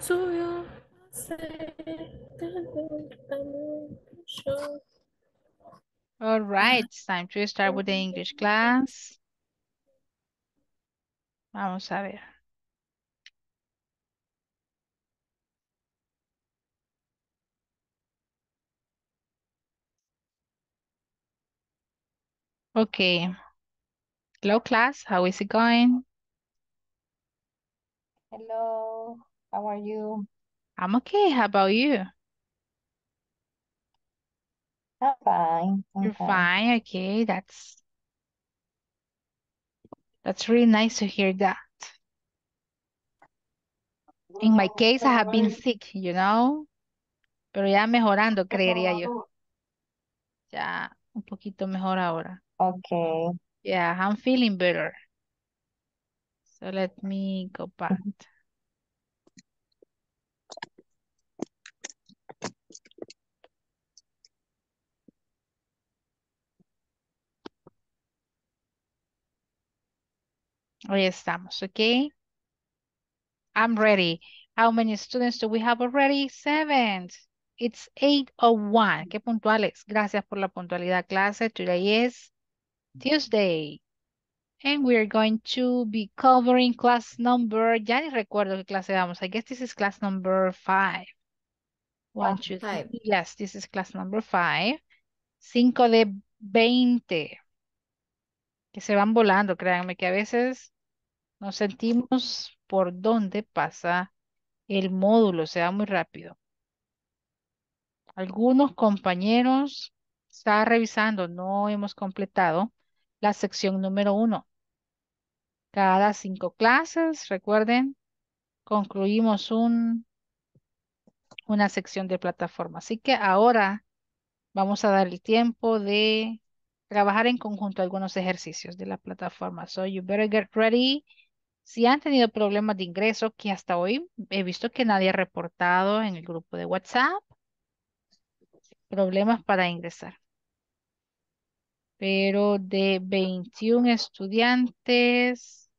Subió a. All right, it's time to start with the English class. Vamos a ver. Okay. Hello class, how is it going? Hello, how are you? I'm okay, how about you? I'm fine. I'm You're fine. fine, okay, that's that's really nice to hear that. In my case, I have been sick, you know, pero ya mejorando, creería yo. Ya un poquito mejor ahora. Okay. Yeah, I'm feeling better. So let me go back. Hoy estamos, okay? I'm ready. How many students do we have already? Seven. It's 8.01. Qué puntuales. Gracias por la puntualidad, clase. Today is Tuesday. And we're going to be covering class number, ya ni recuerdo qué clase vamos. I guess this is class number five. One, two, three. five. Yes, this is class number five. Cinco de 20. Que se van volando, créanme que a veces nos sentimos por dónde pasa el módulo, se va muy rápido. Algunos compañeros están revisando, no hemos completado la sección número uno. Cada cinco clases, recuerden, concluimos un, una sección de plataforma. Así que ahora vamos a dar el tiempo de trabajar en conjunto algunos ejercicios de la plataforma. So you better get ready. Si han tenido problemas de ingreso, que hasta hoy he visto que nadie ha reportado en el grupo de WhatsApp, problemas para ingresar. Pero de 21 estudiantes,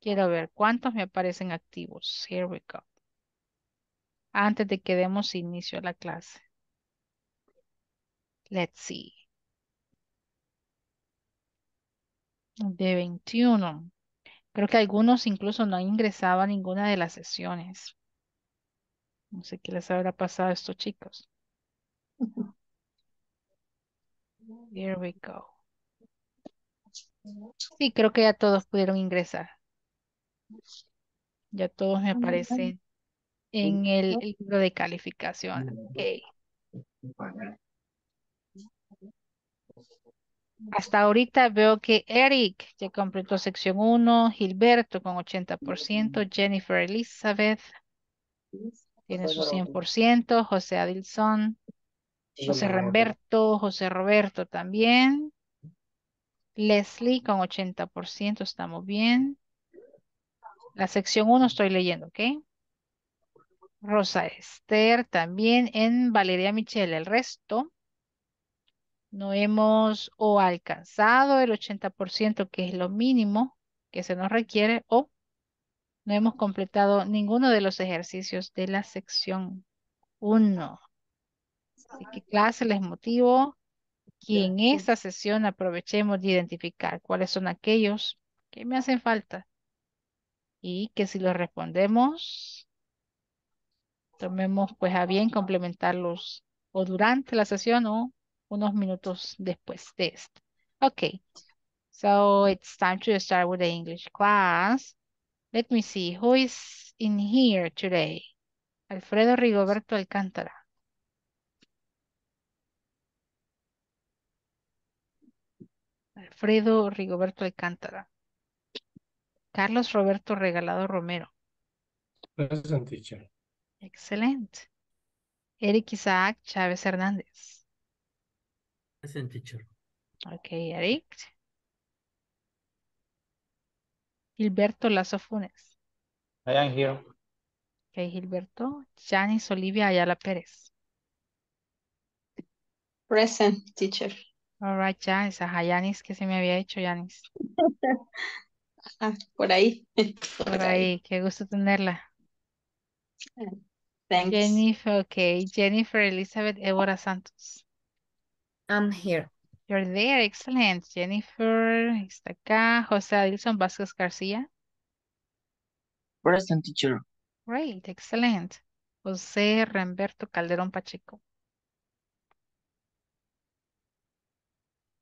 quiero ver cuántos me aparecen activos. Here we go. Antes de que demos inicio a la clase. Let's see. De 21. Creo que algunos incluso no han ingresado a ninguna de las sesiones. No sé qué les habrá pasado a estos chicos. Here we go. Sí, creo que ya todos pudieron ingresar. Ya todos me aparecen en el libro de calificación. Ok. Hasta ahorita veo que Eric ya completó sección 1, Gilberto con 80%, Jennifer Elizabeth tiene su 100%, José Adilson, José Remberto, José Roberto también, Leslie con 80%, estamos bien. La sección 1 estoy leyendo, ¿ok? Rosa Esther también en Valeria Michelle, el resto no hemos o alcanzado el 80% que es lo mínimo que se nos requiere o no hemos completado ninguno de los ejercicios de la sección 1. Así que clase les motivo que en esta sesión aprovechemos de identificar cuáles son aquellos que me hacen falta y que si los respondemos tomemos pues a bien complementarlos o durante la sesión o unos minutos después de esto. Okay, so it's time to start with the English class. Let me see, who is in here today? Alfredo Rigoberto Alcántara. Alfredo Rigoberto Alcántara. Carlos Roberto Regalado Romero. Present teacher. Excelente. Eric Isaac Chávez Hernández. Present teacher. Ok, Eric. Gilberto Lazo Funes. I am here. Ok, Gilberto. Janice Olivia Ayala Pérez. Present, teacher. All right, Janice. Ajá, Janice, ¿qué se me había hecho, Janice? Ah, por ahí. Por ahí, qué gusto tenerla. Thanks. Jennifer, okay. Jennifer Elizabeth Évora Santos. I'm here. You're there, excellent. Jennifer está acá. José Adilson Vázquez García. Present teacher. Great, excellent. José Remberto Calderón Pacheco.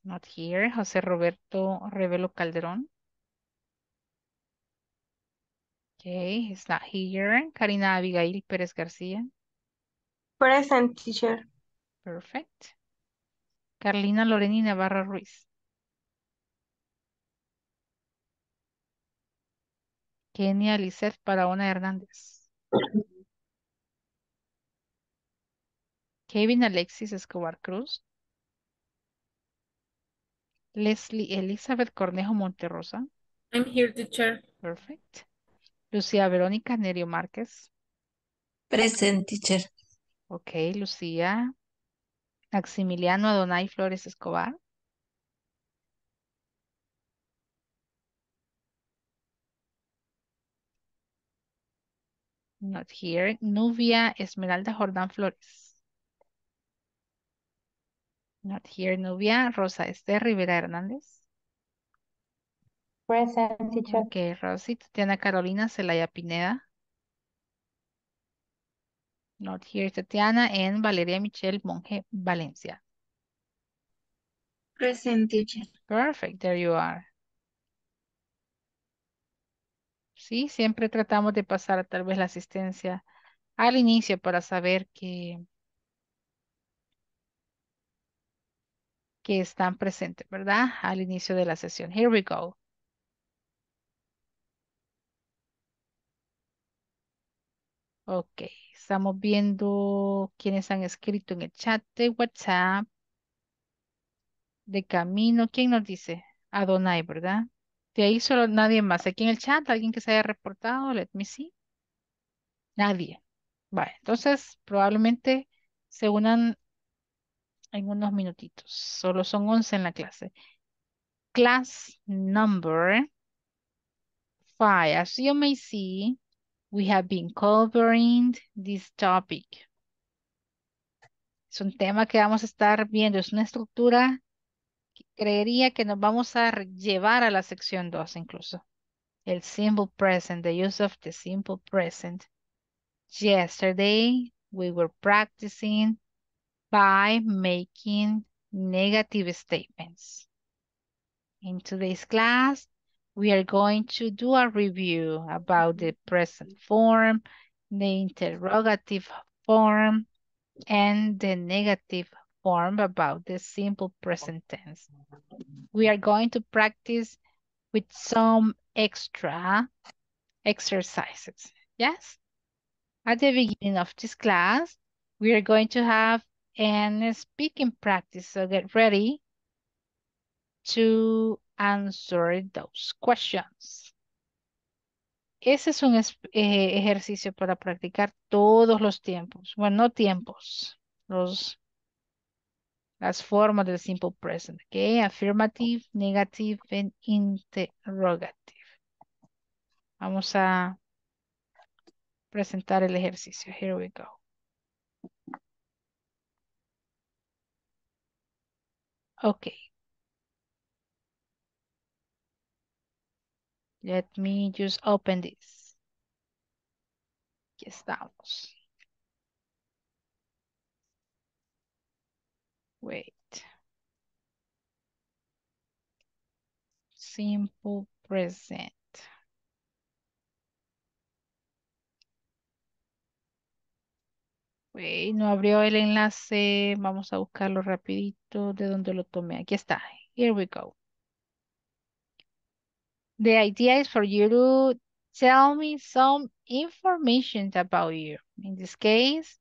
Not here. José Roberto Revelo Calderón. Okay, he's not here. Karina Abigail Pérez García. Present teacher. Perfect. Carlina Loreni Navarra Ruiz. Kenia Lizeth Paraona Hernández. Kevin Alexis Escobar Cruz. Leslie Elizabeth Cornejo Monterrosa. I'm here, teacher. Perfect. Lucía Verónica Nerio Márquez. Present teacher. Ok, Lucía. Maximiliano Adonai Flores Escobar. Not here. Nubia Esmeralda Jordán Flores. Not here. Nubia Rosa Esther Rivera Hernández. Present teacher. Ok, Rosy Tatiana Carolina Celaya Pineda. Not here. Tatiana and Valeria Michelle Monge Valencia. Present teacher. Perfect, there you are. Sí, siempre tratamos de pasar tal vez la asistencia al inicio para saber que, que están presentes, ¿verdad? Al inicio de la sesión. Here we go. Ok, estamos viendo quienes han escrito en el chat de WhatsApp. De camino, ¿quién nos dice? Adonai, ¿verdad? De ahí solo nadie más. Aquí en el chat, alguien que se haya reportado, let me see. Nadie. Vale, entonces probablemente se unan en unos minutitos. Solo son 11 en la clase. Class number five. As you may see, we have been covering this topic. Es un tema que vamos a estar viendo. Es una estructura que creería que nos vamos a llevar a la sección 2 incluso. El simple present, the use of the simple present. Yesterday, we were practicing by making negative statements. In today's class, we are going to do a review about the mm-hmm. present form, the interrogative form, and the negative form about the simple present tense. We are going to practice with some extra exercises. Yes? At the beginning of this class, we are going to have an speaking practice. So get ready to answer those questions. Ese es un eh, ejercicio para practicar todos los tiempos. Bueno, no tiempos, los, las formas del simple present. Okay, affirmative, negative, and interrogative. Vamos a presentar el ejercicio. Here we go. Okay. Let me just open this. Aquí estamos. Wait. Simple present. Wait, no abrió el enlace. Vamos a buscarlo rapidito de donde lo tomé. Aquí está. Here we go. The idea is for you to tell me some information about you. In this case,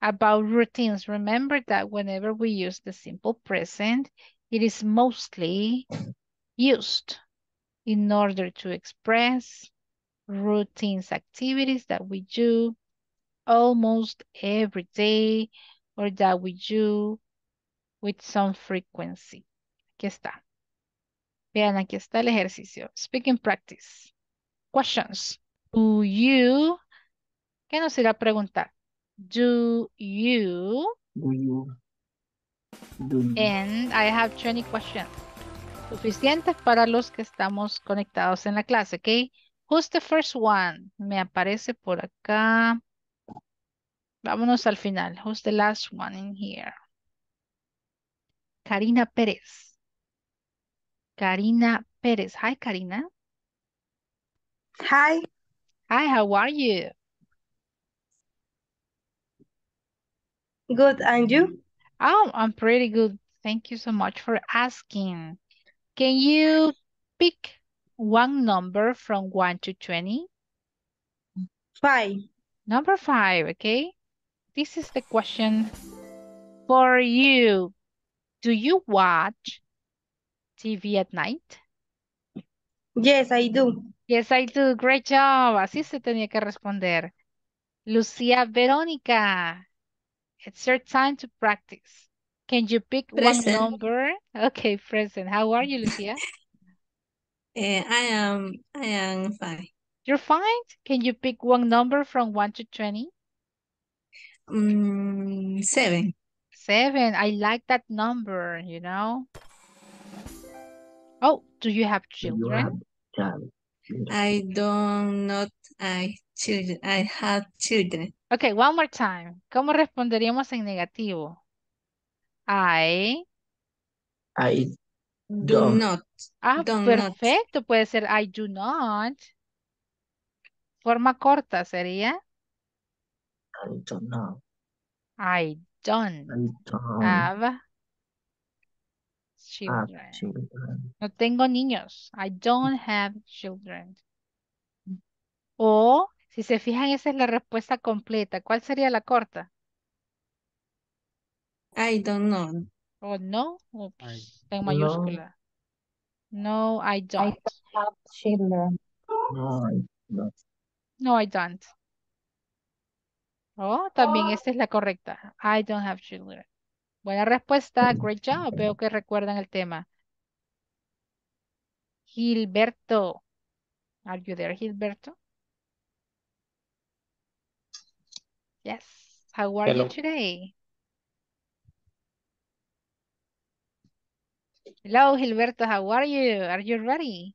about routines. Remember that whenever we use the simple present, it is mostly used in order to express routines activities that we do almost every day or that we do with some frequency. Aquí está. Vean, aquí está el ejercicio. Speaking practice. Questions. Do you ¿Qué nos irá a preguntar? Do you, Do you? Do you? and I have 20 questions. Suficientes para los que estamos conectados en la clase, ¿ok? Who's the first one? Me aparece por acá. Vámonos al final. Who's the last one in here? Karina Pérez. Karina Pérez. Hi, Karina. Hi, Hi, how are you? good, and you? Oh, I'm pretty good. Thank you so much for asking. Can you pick one number from 1 to 20? Five. Number 5, okay? This is the question for you. Do you watch TV at night? Yes, I do. Yes, I do. Great job. Así se tenía que responder. Lucía Verónica, it's your time to practice. Can you pick one number? Okay, present. How are you, Lucia? Eh, I am, I am fine. You're fine? Can you pick one number from 1 to 20? Mm, seven. Seven. I like that number, you know? Oh, do you have Do you children? have? I don't not I children. I have children. Okay, one more time. ¿Cómo responderíamos en negativo? I. I Do don't. not. Ah, Do not. perfecto. Puede ser I do not. Forma corta sería I don't know. I don't I don't have children. No tengo niños. I don't have children. O, si se fijan, esa es la respuesta completa. ¿Cuál sería la corta? I don't know. ¿O no? I- en No. mayúscula. No, I I don't. don't have children. No, I don't. No, I don't. Oh, también esta es la correcta. I don't have children. Buena respuesta. Great job. Veo que recuerdan el tema. Gilberto. Are you there, Gilberto? Yes. How are you today? Hello, Gilberto. How are you? Are you ready?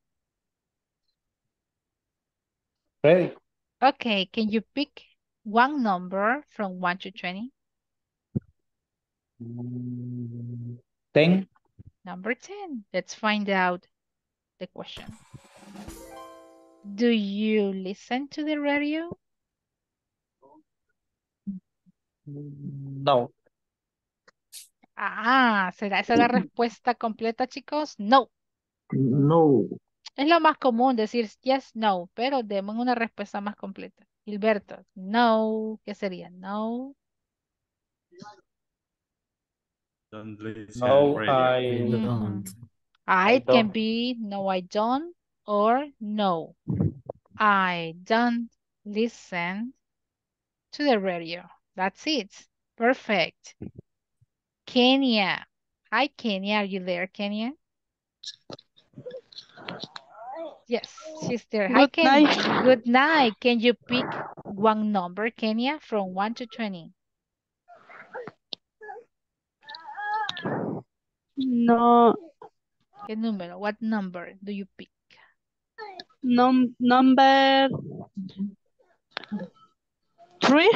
Ready? Okay. Can you pick one number from 1 to 20? Mm, Ten. Number 10. Let's find out the question. Do you listen to the radio? No. Ah, ¿será esa la respuesta completa, chicos? No. No. Es lo más común decir yes, no, pero demos una respuesta más completa. Gilberto, no, ¿qué sería? No. Don't listen No, radio. I I don't. Mm. I I can don't. be no, I don't, or no. I don't listen to the radio. That's it. Perfect. Kenya. Hi, Kenya. Are you there, Kenya? Yes, she's there. Hi, Kenya. night. Good night. Can you pick one number, Kenya, from 1 to 20? No, ¿Qué número? What number do you pick? num number three.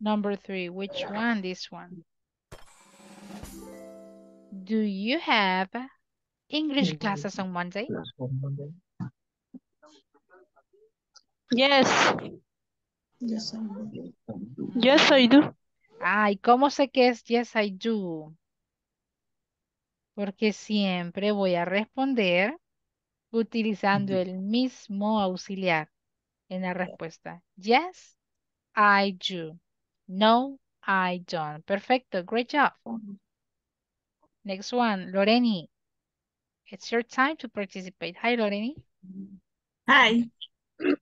Number three. Which one? This one. Do you have English classes on Monday? Monday. Yes, Yes, I do. yes, I do. Ay, ¿cómo sé que es yes, I do? Porque siempre voy a responder utilizando el mismo auxiliar en la respuesta. Yes, I do. No, I don't. Perfecto. Great job. Next one, Loreni. It's your time to participate. Hi, Loreni. Hi.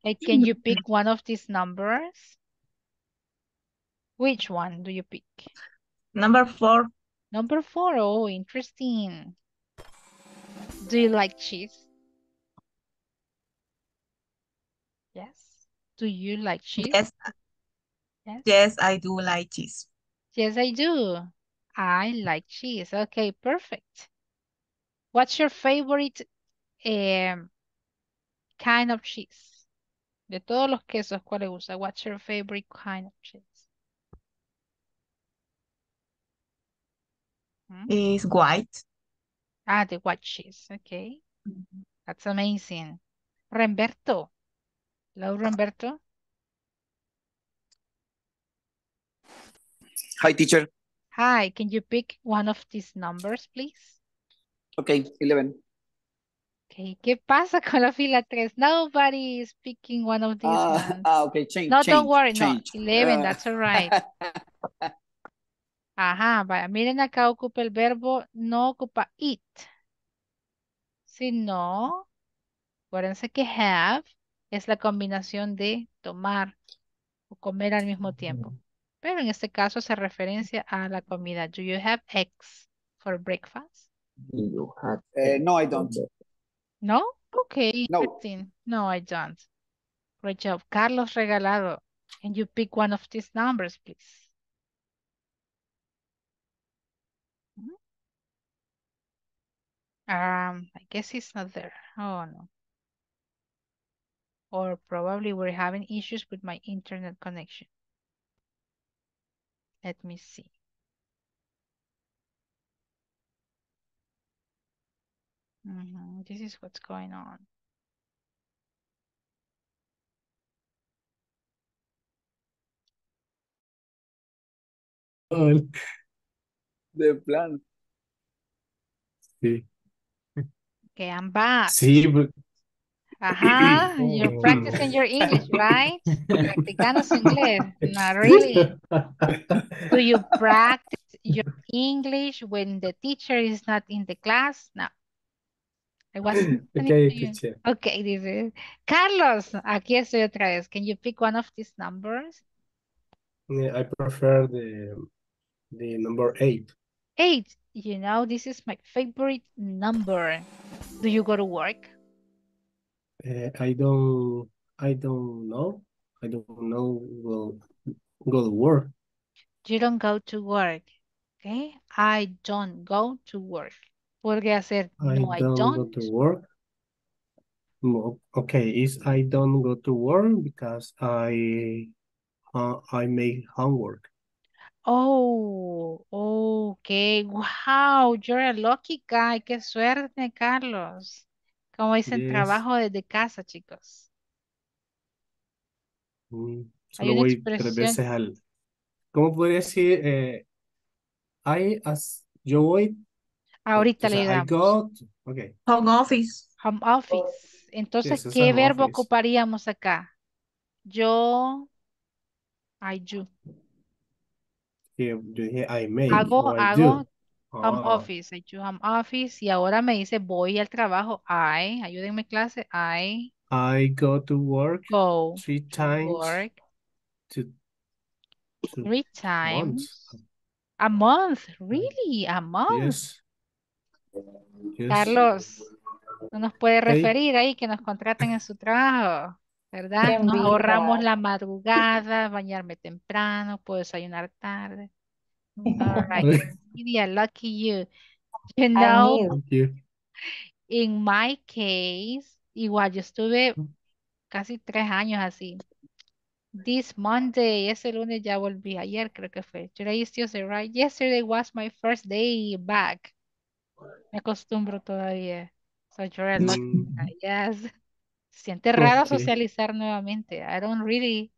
Hey, can you pick one of these numbers? Which one do you pick? Number four. Number four. Oh, interesting. Do you like cheese? Yes. Do you like cheese? Yes. Yes. Yes, I do like cheese. Yes, I do. I like cheese. Okay, perfect. What's your favorite um, kind of cheese? De todos los quesos, ¿cuál le gusta? What's your favorite kind of cheese? Hmm? It's white. Ah, the white cheese. Okay. That's amazing. Remberto. Hello, Remberto. Hi, teacher. Hi, can you pick one of these numbers, please? Okay, 11. Okay, ¿qué pasa con la fila 3? Nobody is picking one of these Ah, ones. ah, okay, change. No, change, don't worry, change. no. 11, Ah. that's all right. Ajá, vaya, miren acá ocupa el verbo, no ocupa it. Sino, acuérdense que have es la combinación de tomar o comer al mismo tiempo. Pero en este caso hace referencia a la comida. Do you have eggs for breakfast? You have Eh, no, I don't. No? Okay, No. interesting. No, I don't. Great job. Carlos Regalado, can you pick one of these numbers, please? Um, I guess he's not there. Oh no. Or probably we're having issues with my internet connection. Let me see. Mhm, This is what's going on. De plan. Sí. Okay, I'm back. Sí, Ajá, you're practicing your English, right? Practicando su inglés. Not really. Do you practice your English when the teacher is not in the class? No. I wasn't Okay, teacher. Okay, dice. Carlos, aquí estoy otra vez. Can you pick one of these numbers? Yeah, I prefer the the number eight. Eight. You know, this is my favorite number. Do you go to work? Uh, I don't I don't know. I don't know well go to work. You don't go to work. Okay? I don't go to work. Podría hacer I no, I don't go don't. to work. Okay, is I don't go to work because I uh, I make homework. Oh, okay. Wow, you're a lucky guy. Qué suerte, Carlos. Como dicen, Yes. trabajo desde casa, chicos. Mm, Hay Solo una voy tres expresión. veces al. ¿Cómo podría decir? Eh, I as yo voy. Ahorita o le sea, I ayudamos. Home office. Home office. Entonces, Yes, ¿qué home verbo office. ocuparíamos acá? Yo, I do. Sí, yo dije I make Hago, o I hago do. home Ah, office. I do home office. Y ahora me dice voy al trabajo. I, ayúdenme clase. I I go to work go three to times work to, to three months. times a month. Really? A month. Yes. Yes. Carlos, no nos puede referir ahí que nos contraten en su trabajo, ¿verdad? Qué Nos ahorramos la madrugada, bañarme temprano, puedo desayunar tarde. All right. Envidia, lucky you. You know, knew. Thank you. in my case, igual yo estuve casi tres años así. This Monday, ese lunes ya volví. Ayer creo que fue. Today is Tuesday, right? Yesterday was my first day back. Me acostumbro todavía. So you're a lucky Mm, Yes. Se siente raro ok. socializar nuevamente. I don't really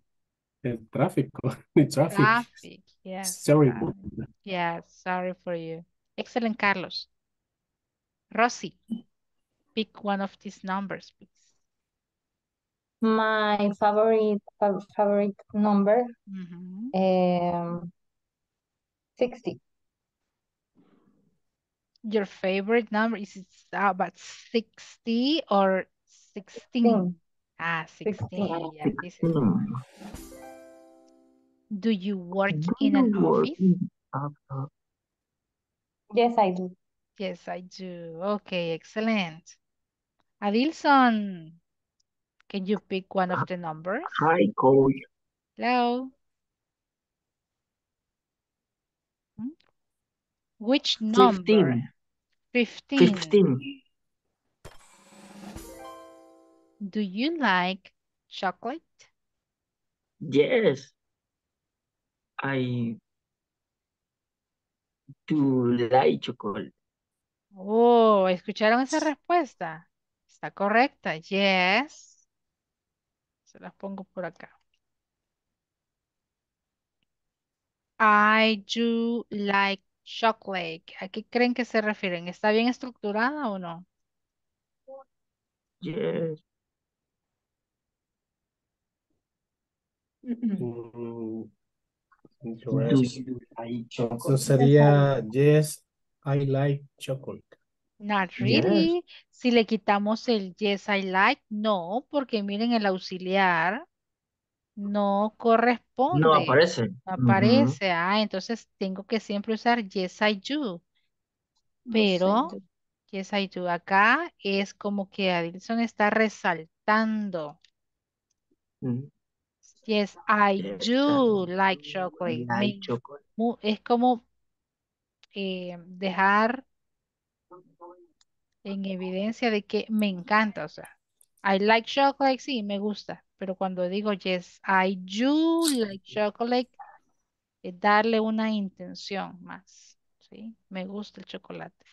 El tráfico. El traffic. traffic. Yes. Sorry. sorry. Yes, sorry for you. Excellent, Carlos. Rosy, pick one of these numbers, please. My favorite favorite number, Mhm. um, 60. Your favorite number is it about 60 or 16. Ah, 16. Yeah, this is... Do you work in an office? Yes, I do. Yes, I do. Okay, excellent. Adilson, can you pick one of the numbers? Hi, coach. Hello. Hmm? Which number? 15. 15. 15. Do you like chocolate? Yes. I do like chocolate. Oh, ¿escucharon esa respuesta? Está correcta. Yes. Se las pongo por acá. I do like chocolate. ¿A qué creen que se refieren? ¿Está bien estructurada o no? Yes. Mm, you like sería, yes, I like chocolate. Not Yes. really. Si le quitamos el yes, I like, no, porque miren el auxiliar no No corresponde, aparece. no Ujú. aparece. Ah, entonces tengo que siempre usar yes, I do. Pero yes, I do acá es como que Adilson está resaltando. Mm, Yes, I do like chocolate. like Me- chocolate. es como eh, dejar en evidencia de que me encanta, o sea, I like chocolate, sí, me gusta, pero cuando digo yes, I do like chocolate, es darle una intención más, ¿sí? Me gusta el chocolate.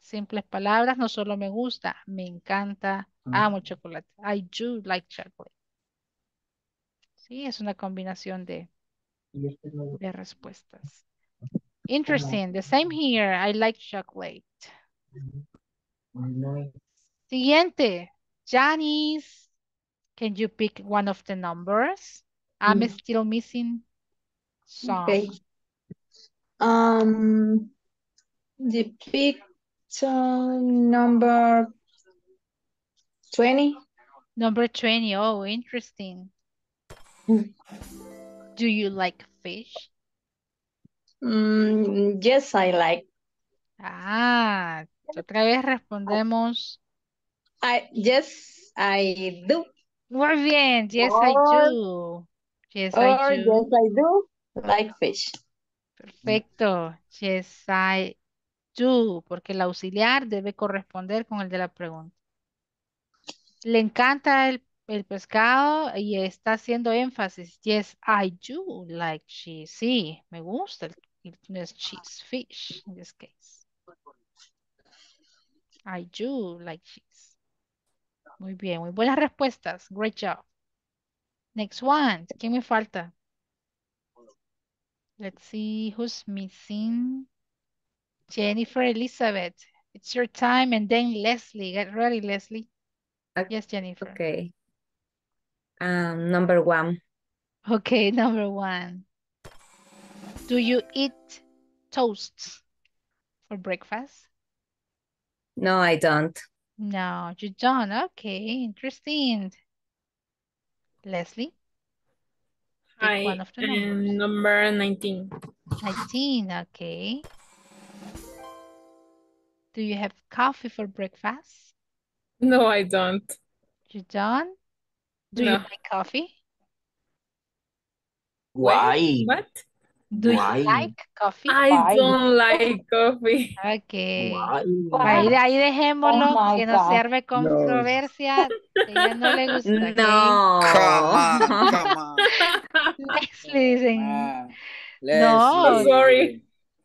Simples palabras, no solo me gusta, me encanta, amo el chocolate. I do like chocolate. Sí, es una combinación de, este de respuestas. Interesting, the same here, I like chocolate. Siguiente, Janice, can you pick one of the numbers? I'm Mm. still missing some. Okay. Um, the picture number 20. Number 20, oh, interesting. Do you like fish? Mm, yes, I like. Ah, otra vez respondemos. I yes, I do. Muy bien, yes I Or- do. Yes Or I do. yes, I do like fish. Perfecto. Yes I do, porque el auxiliar debe corresponder con el de la pregunta. Le encanta el, el pescado y está haciendo énfasis. Yes, I do like cheese. Sí, me gusta el, cheese, fish in this case. I do like cheese. Muy bien, muy buenas respuestas. Great job. Next one. ¿Quién me falta? Let's see who's missing. Jennifer Elizabeth. It's your time and then Leslie. Get ready, Leslie. Yes, Jennifer. Okay. Um, number one. Okay, number one. Do you eat toasts for breakfast? No, I don't. No, you don't. Okay, interesting. Leslie, Hi, one of the um, numbers. number 19. 19, okay. Do you have coffee for breakfast? No, I don't. You don't? Do you No. like coffee? Why? What? Do Why? you like coffee? I Why? don't like coffee. Okay. Why? Ahí, ahí dejémoslo, Oh que no se arme controversia. Ya no le gusta, ¿ok? No. Come on, come on. Leslie dicen, Ah, No. Leslie. Sorry.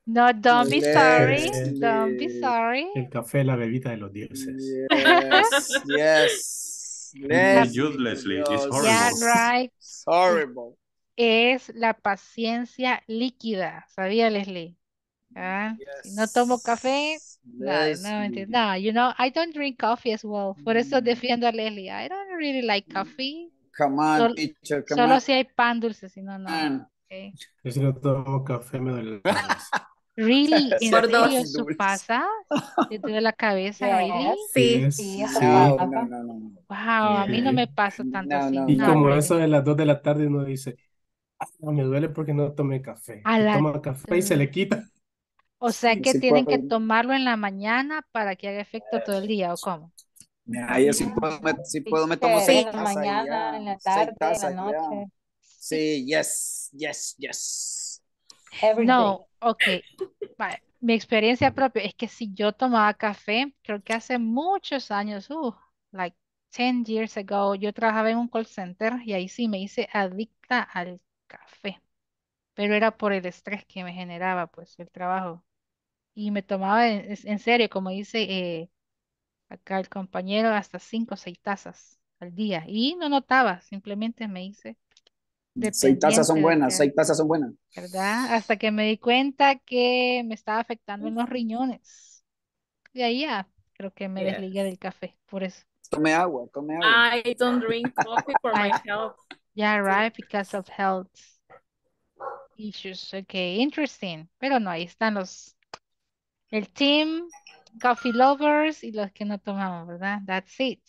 no, don't be sorry, Leslie. don't be sorry. El café, la bebida de los dioses. Yes, yes. It's Leslie, useless, Leslie. It's Dios. horrible. Yeah, right. It's horrible. Es la paciencia líquida, ¿sabía Leslie? Ah, Si no tomo café, no, no, mentira. Leslie. no, you know, I don't drink coffee as well. Por eso Mm. defiendo a Leslie. I don't really like coffee. Come on, Sol- teacher, come Solo on. si hay pan dulce, si no, no. Yo si no tomo café me duele la cabeza. Really, ¿en Por dos. serio eso pasa? ¿Te duele la cabeza? Really? Sí. Sí, sí. No, no, no, no. no. Wow, a mí no me pasa tanto No, así. no, Y no, como really. eso de las 2 de la tarde uno dice, "Ah, no, me duele porque no tomé café. A la- toma café y se le quita. O sea que sí tienen que puedo. tomarlo en la mañana para que haga efecto todo el día, ¿o cómo? Mira, yo sí puedo, me, sí puedo, me tomo Que seis en la tazas mañana, ya, en la tarde, en la tazas ya. noche. Sí, yes, yes, yes. Every day. Ok. Mi experiencia propia es que si yo tomaba café, creo que hace muchos años, uh, like 10 years ago, yo trabajaba en un call center y ahí sí me hice adicta al café. Pero era por el estrés que me generaba, pues, el trabajo. Y me tomaba en serio, como dice eh, acá el compañero, hasta 5 o 6 tazas al día. Y no notaba, simplemente me hice Seis tazas son buenas, seis tazas son buenas. ¿verdad? Hasta que me di cuenta que me estaba afectando en los riñones. De ahí ya creo que me desligué Yes. del café, por eso. Tome agua, tome agua. I don't drink coffee for my health. Yeah, right, because of health issues. Okay, interesting. Pero no, ahí están los, el team, coffee lovers y los que no tomamos, ¿verdad? That's it.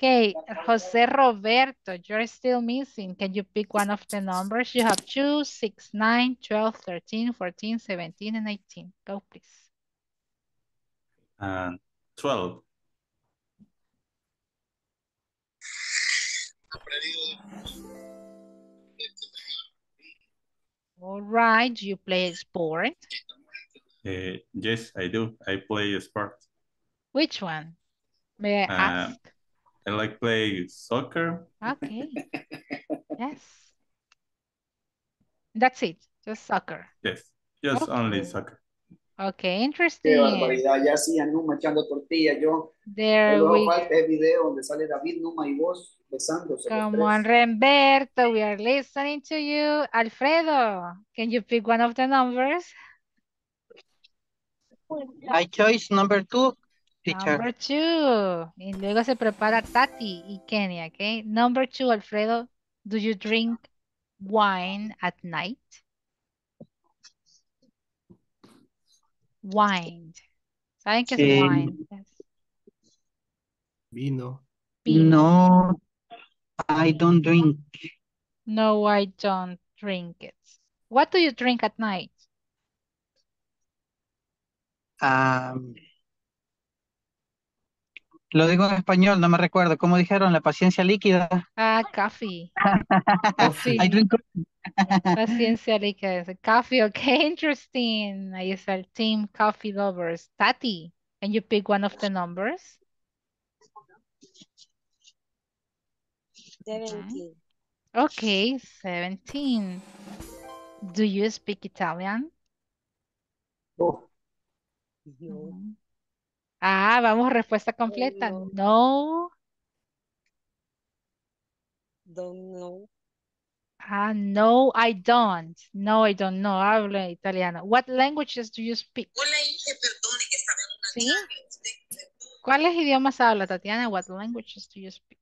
Okay, José Roberto, you're still missing. Can you pick one of the numbers? You have 2, 6, 9, 12, 13, 14, 17, and 18. Go, please. And 12. All right, you play sport? Uh, yes, I do. I play sport. Which one? May I Uh, ask? I like play soccer. Okay. Yes. That's it, just soccer. Yes, just only soccer. Okay, Qué interesting. barbaridad, ya hacían Numa echando tortillas. Yo, There luego we falta el video donde sale David, Numa y vos besándose. los Come on, tres. Remberto, we are listening to you. Alfredo, can you pick one of the numbers? I choice number two, teacher. Number two. Y luego se prepara Tati y Kenia, okay? Number two, Alfredo, do you drink wine at night? Wine. ¿Saben qué es wine? Yes. Vino. Vino. No, I don't drink. No, I don't drink it. What do you drink at night? Um, lo digo en español, no me recuerdo. ¿Cómo dijeron? La paciencia líquida. Ah, coffee. Coffee. I drink Paciencia líquida. Coffee, okay, interesting. Ahí está el team coffee lovers. Tati, can you pick one of the numbers? Seventeen. Okay, 17. Do you speak Italian? Oh, No. Mm. Ah, vamos, respuesta completa. no. No. Don't know. Ah, no, I don't. No, I don't know. Hablo italiano. What languages do you speak? ¿Sí? ¿Cuáles idiomas habla, Tatiana? What languages do you speak?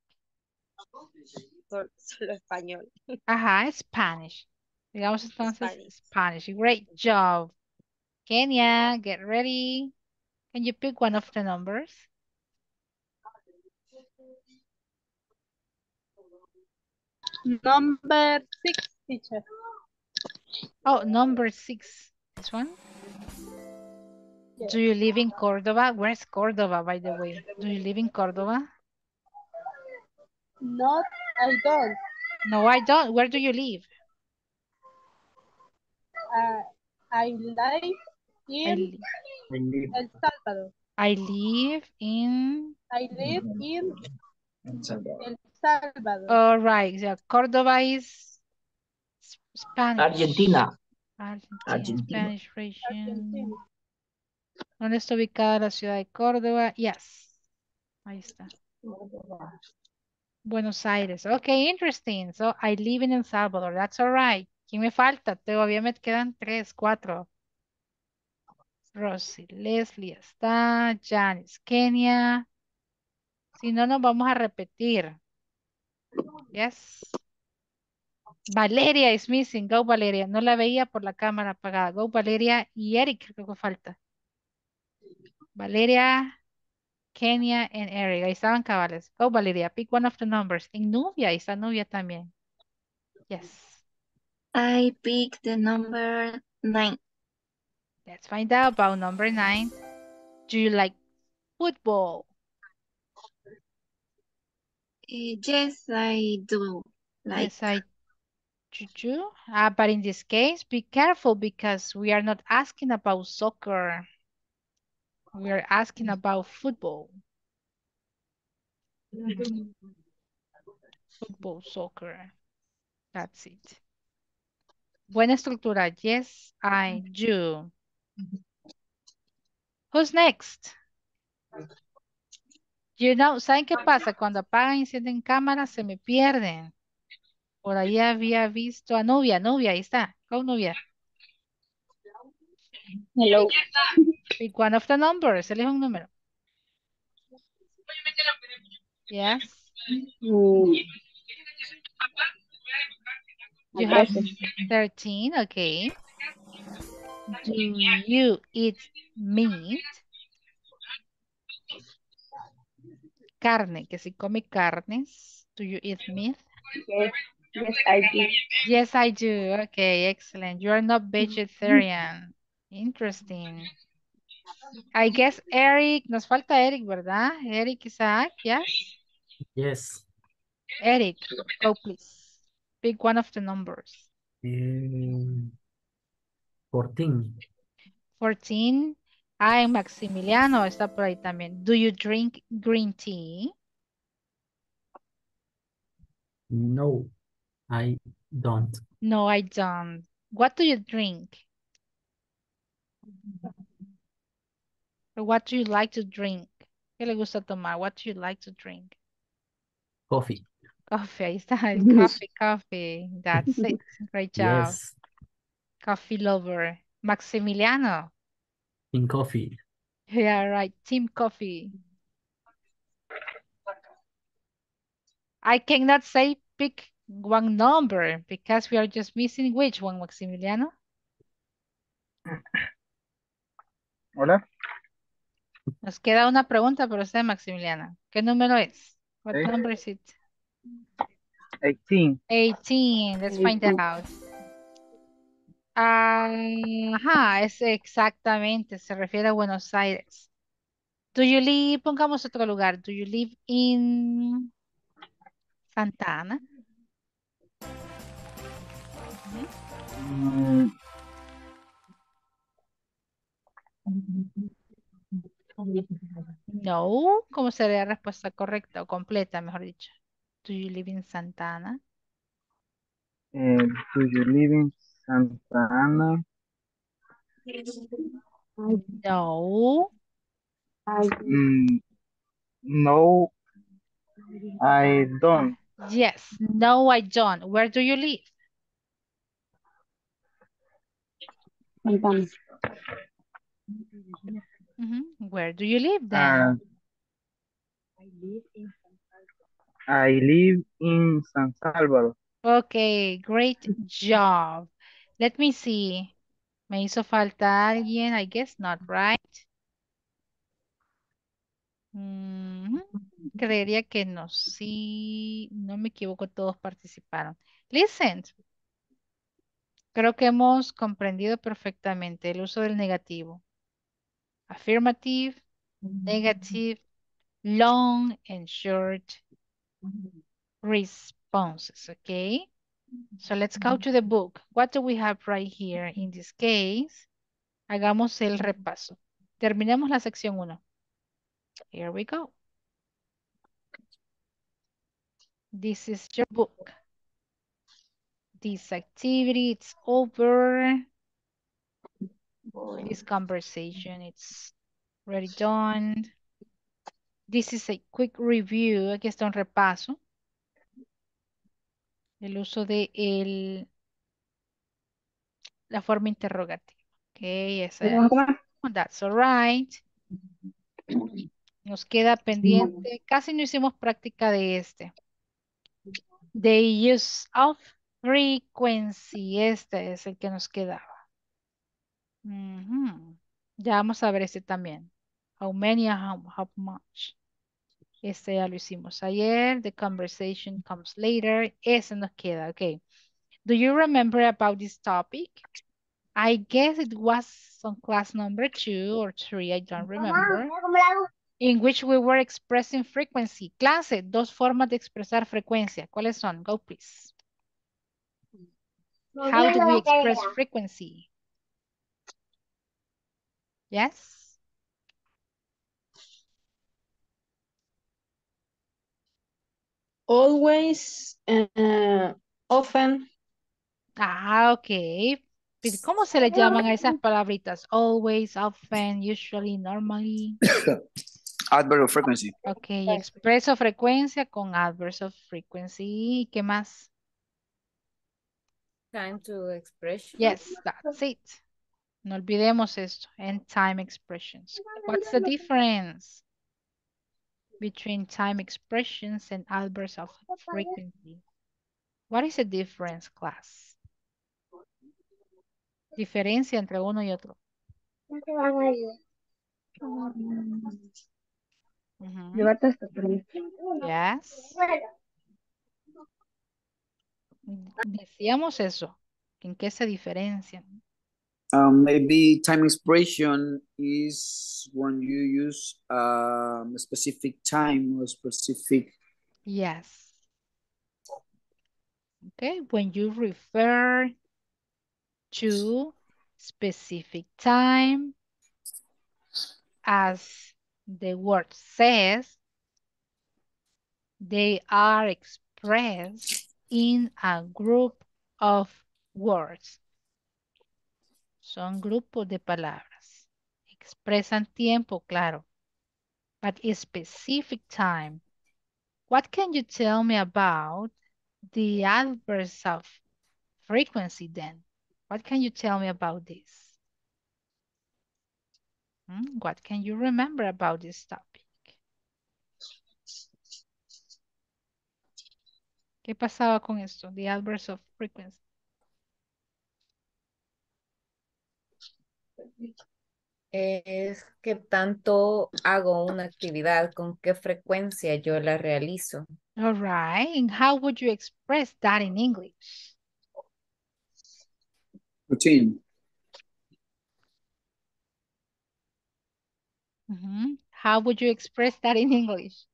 Solo, solo español. Ajá, Spanish. Digamos entonces Spanish. Spanish. Great job. Kenya, get ready. Can you pick one of the numbers? Number six, teacher. Oh, number six. This one? Do you live in Córdoba? Where's Córdoba, by the way? Do you live in Córdoba? Not, I don't. No, I don't. Where do you live? Uh, I live I, in li- El Salvador. I live in... I live in El Salvador. All right. Yeah, Córdoba is Spanish. Argentina. Argentina, Argentina. Spanish region. Argentina. ¿Dónde está ubicada la ciudad de Córdoba? Yes. Ahí está. Buenos Aires. Okay, interesting. So I live in El Salvador. That's all right. ¿Quién me falta? Todavía me quedan tres, cuatro. Rosy, Leslie está, Janice, Kenia. Si no, nos vamos a repetir. Yes. Valeria is missing. Go, Valeria. No la veía por la cámara apagada. Go, Valeria y Eric, creo que falta. Valeria, Kenia and Eric. Ahí estaban cabales. Go, Valeria. Pick one of the numbers. En Nubia, ahí está Nubia también. Yes. I pick the number nine. Let's find out about number nine. Do you like football? Eh, yes, I do. Like, Yes, I Choo-choo. Ah, but in this case, be careful because we are not asking about soccer. We are asking about football. Football, soccer. That's it. Buena estructura. Yes, I do. Who's next? You know, ¿saben qué pasa? Cuando apagan y encienden cámaras se me pierden. Por ahí había visto a Nubia. Nubia, ahí está. Go, Nubia. Hello. Pick one of the numbers. Elige un número. Yes. Mm, You have 13, okay. Do you eat meat? Carne, que si come carnes. Do you eat meat? yes, yes, I did. Yes, I do. Okay, excellent. You are not vegetarian. Interesting. I guess Eric, nos falta Eric, ¿verdad? Eric Isaac, yes? Yes. Eric, go please. Pick one of the numbers. Eh, 14. 14. Ay, Maximiliano está por ahí también. Do you drink green tea? No, I don't. No, I don't. What do you drink? What do you like to drink? ¿Qué le gusta tomar? What do you like to drink? Coffee. Coffee, ahí está, coffee, coffee. That's it. Great job. Yes. Coffee lover. Maximiliano. In coffee. Yeah, right. Team coffee. I cannot say pick one number because we are just missing which one, Maximiliano? Hola. Nos queda una pregunta para usted, Maximiliano. ¿Qué número es? What Okay. number is it? 18. 18. Let's find out. Ajá, es exactamente, se refiere a Buenos Aires. Do you live, pongamos otro lugar. Do you live in Santa Ana? Mm, No, ¿cómo sería la respuesta correcta o completa, mejor dicho? Do you live in Santa Ana? eh, do you live in Santa Ana? No. Mm, no, I don't. Yes, no, I don't. Where do you live? Santana. Mhm. Where do you live then? Uh, I live in San Salvador. Okay, great job. Let me see. Me hizo falta alguien, I guess not, right? Mhm. Creería que no. Sí, no me equivoco, todos participaron. Listen. Creo que hemos comprendido perfectamente el uso del negativo. Affirmative, negative, long and short responses, okay? So let's go to the book. What do we have right here? In this case, hagamos el repaso. Terminemos la sección 1. Here we go. This is your book. This activity, it's over. This conversation, it's already done. This is a quick review. Aquí está un repaso. El uso de el, la forma interrogativa. Ok, esa es. That's all right. Nos queda pendiente. Casi no hicimos práctica de este. The use of frequency. Este es el que nos quedaba. Ya vamos a ver este también. How many how, how much. Este ya lo hicimos ayer. The conversation comes later. Ese nos queda. Ok. Do you remember about this topic? I guess it was on class number two or three. I don't remember. In which we were expressing frequency. Clase, dos formas de expresar frecuencia. ¿Cuáles son? Go, please. How do we express frequency? Yes? Always, uh, often, Ah, ok. Pero ¿Cómo se le llaman a esas palabritas? Always, often, usually, normally. Adverb of frequency. Ok, expreso frecuencia con adverse of frequency. ¿Y qué más? Time to expression. Yes, that's it. No olvidemos esto. And time expressions. What's the difference between time expressions and adverbs of frequency? What is the difference, class? Diferencia entre uno y otro. Hasta atrás. Yes. Decíamos eso. ¿En qué se diferencian? Um, maybe time expression is when you use um, a specific time or specific. Yes. Okay, when you refer to specific time as the word says, they are expressed in a group of words. Son grupos de palabras. Expresan tiempo, claro. But specific time. What can you tell me about the adverbs of frequency then? What can you tell me about this? Hmm, What can you remember about this topic? ¿Qué pasaba con esto? The adverbs of frequency. Es que tanto hago una actividad, con qué frecuencia yo la realizo. All right. And how would you express that in English? Routine. Mhm. How would you express that in English?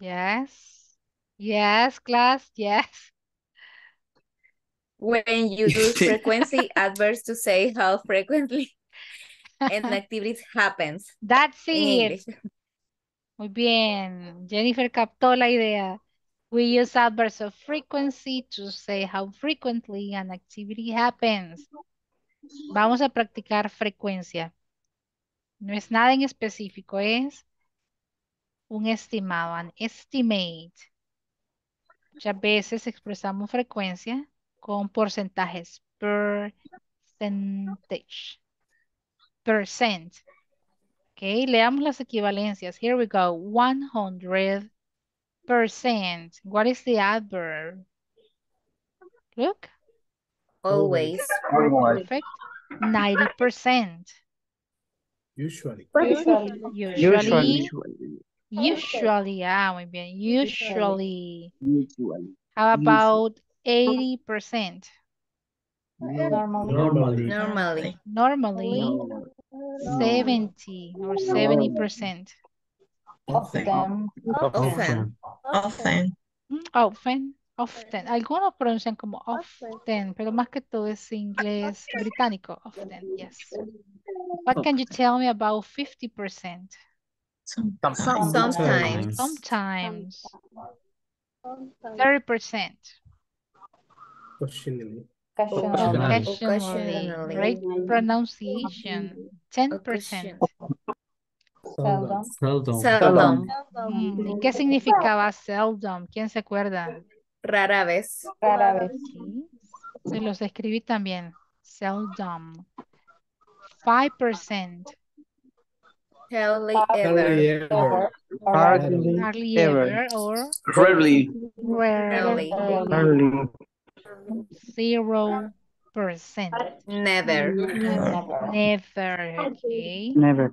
Yes. Yes, class. Yes. When you use frequency adverbs to say how frequently an activity happens That's it. Muy bien. Jennifer captó la idea. We use adverbs of frequency to say how frequently an activity happens. Vamos a practicar frecuencia. No es nada en específico, es un estimado, an estimate. Muchas veces expresamos frecuencia con porcentajes, percentage, percent. Ok, leamos las equivalencias. Here we go. 100%. What is the adverb? Look. Always. Perfect. 90%. Usually. Usually. Usually. Ah, muy bien. Usually. Usually. How about 80%? Normally. Normally. Normally. 70 or 70%. Often. Often. Often. Mm, Often, often. Algunos pronuncian como often, pero más que todo es inglés británico. Often, yes. What can you tell me about 50%? Sometimes. Sometimes. Sometimes. 30%. Occasionally. Occasionally. Occasionally. Great pronunciation. 10%. Seldom. Seldom. Seldom. Mm, ¿Y qué significaba seldom? ¿Quién se acuerda? Rara vez. Sí, Se los escribí también. Seldom. 5%. Hardly Hardly ever. ever. Hardly ever. ever or Rarely. rarely. Hardly. Zero percent. Never. Never. Okay. Never.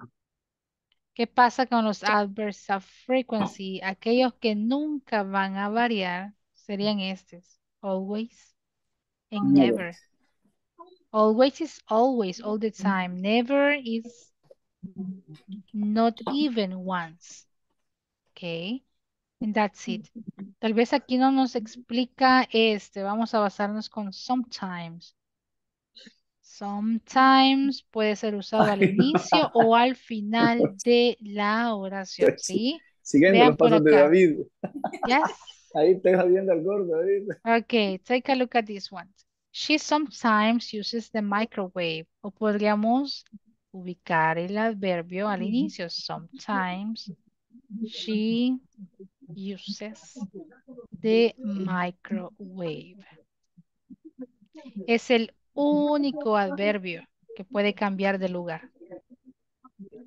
¿Qué pasa con los adverbs of frequency? Aquellos que nunca van a variar serían estos. Always and never. Always is always, all the time. Never is not even once. Okay. And that's it. Tal vez aquí no nos explica este. Vamos a basarnos con sometimes. Sometimes puede ser usado al inicio o al final de la oración, ¿sí? Siguiendo Vean los pasos de. David. Yes. Ahí está viendo al gordo, David. Okay, take a look at this one. She sometimes uses the microwave. O podríamos ubicar el adverbio al inicio. Sometimes she uses the microwave. Es el único adverbio que puede cambiar de lugar.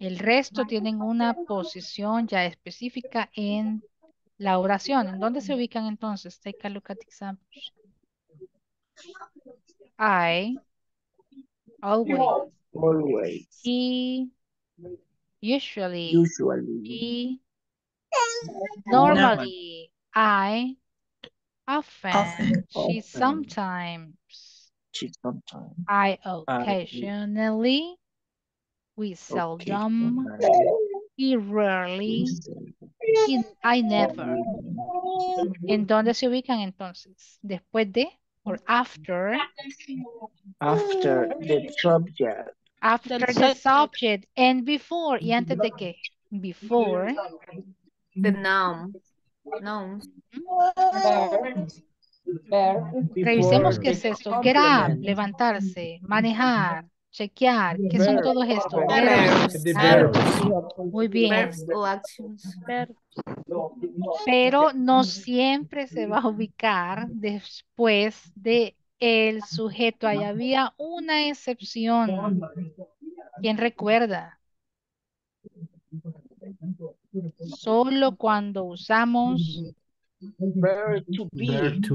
El resto tienen una posición ya específica en la oración. ¿En dónde se ubican entonces? Take a look at examples. I, always, Always. he, usually, Usually. he, normally, I, often, Often, she often. sometimes, She sometimes. I occasionally, we seldom, he rarely, he- I never. ¿En dónde se ubican entonces? Después de, or after, After the subject. after the subject. subject, and before, ¿y antes de qué? Before, The noun. Nouns. revisemos qué es esto. Get up, levantarse, manejar, chequear. ¿Qué son todos estos? Muy bien. Verbs o actions. pero no siempre se va a ubicar después de el sujeto. Ahí había una excepción. ¿Quién recuerda? Solo cuando usamos Verb to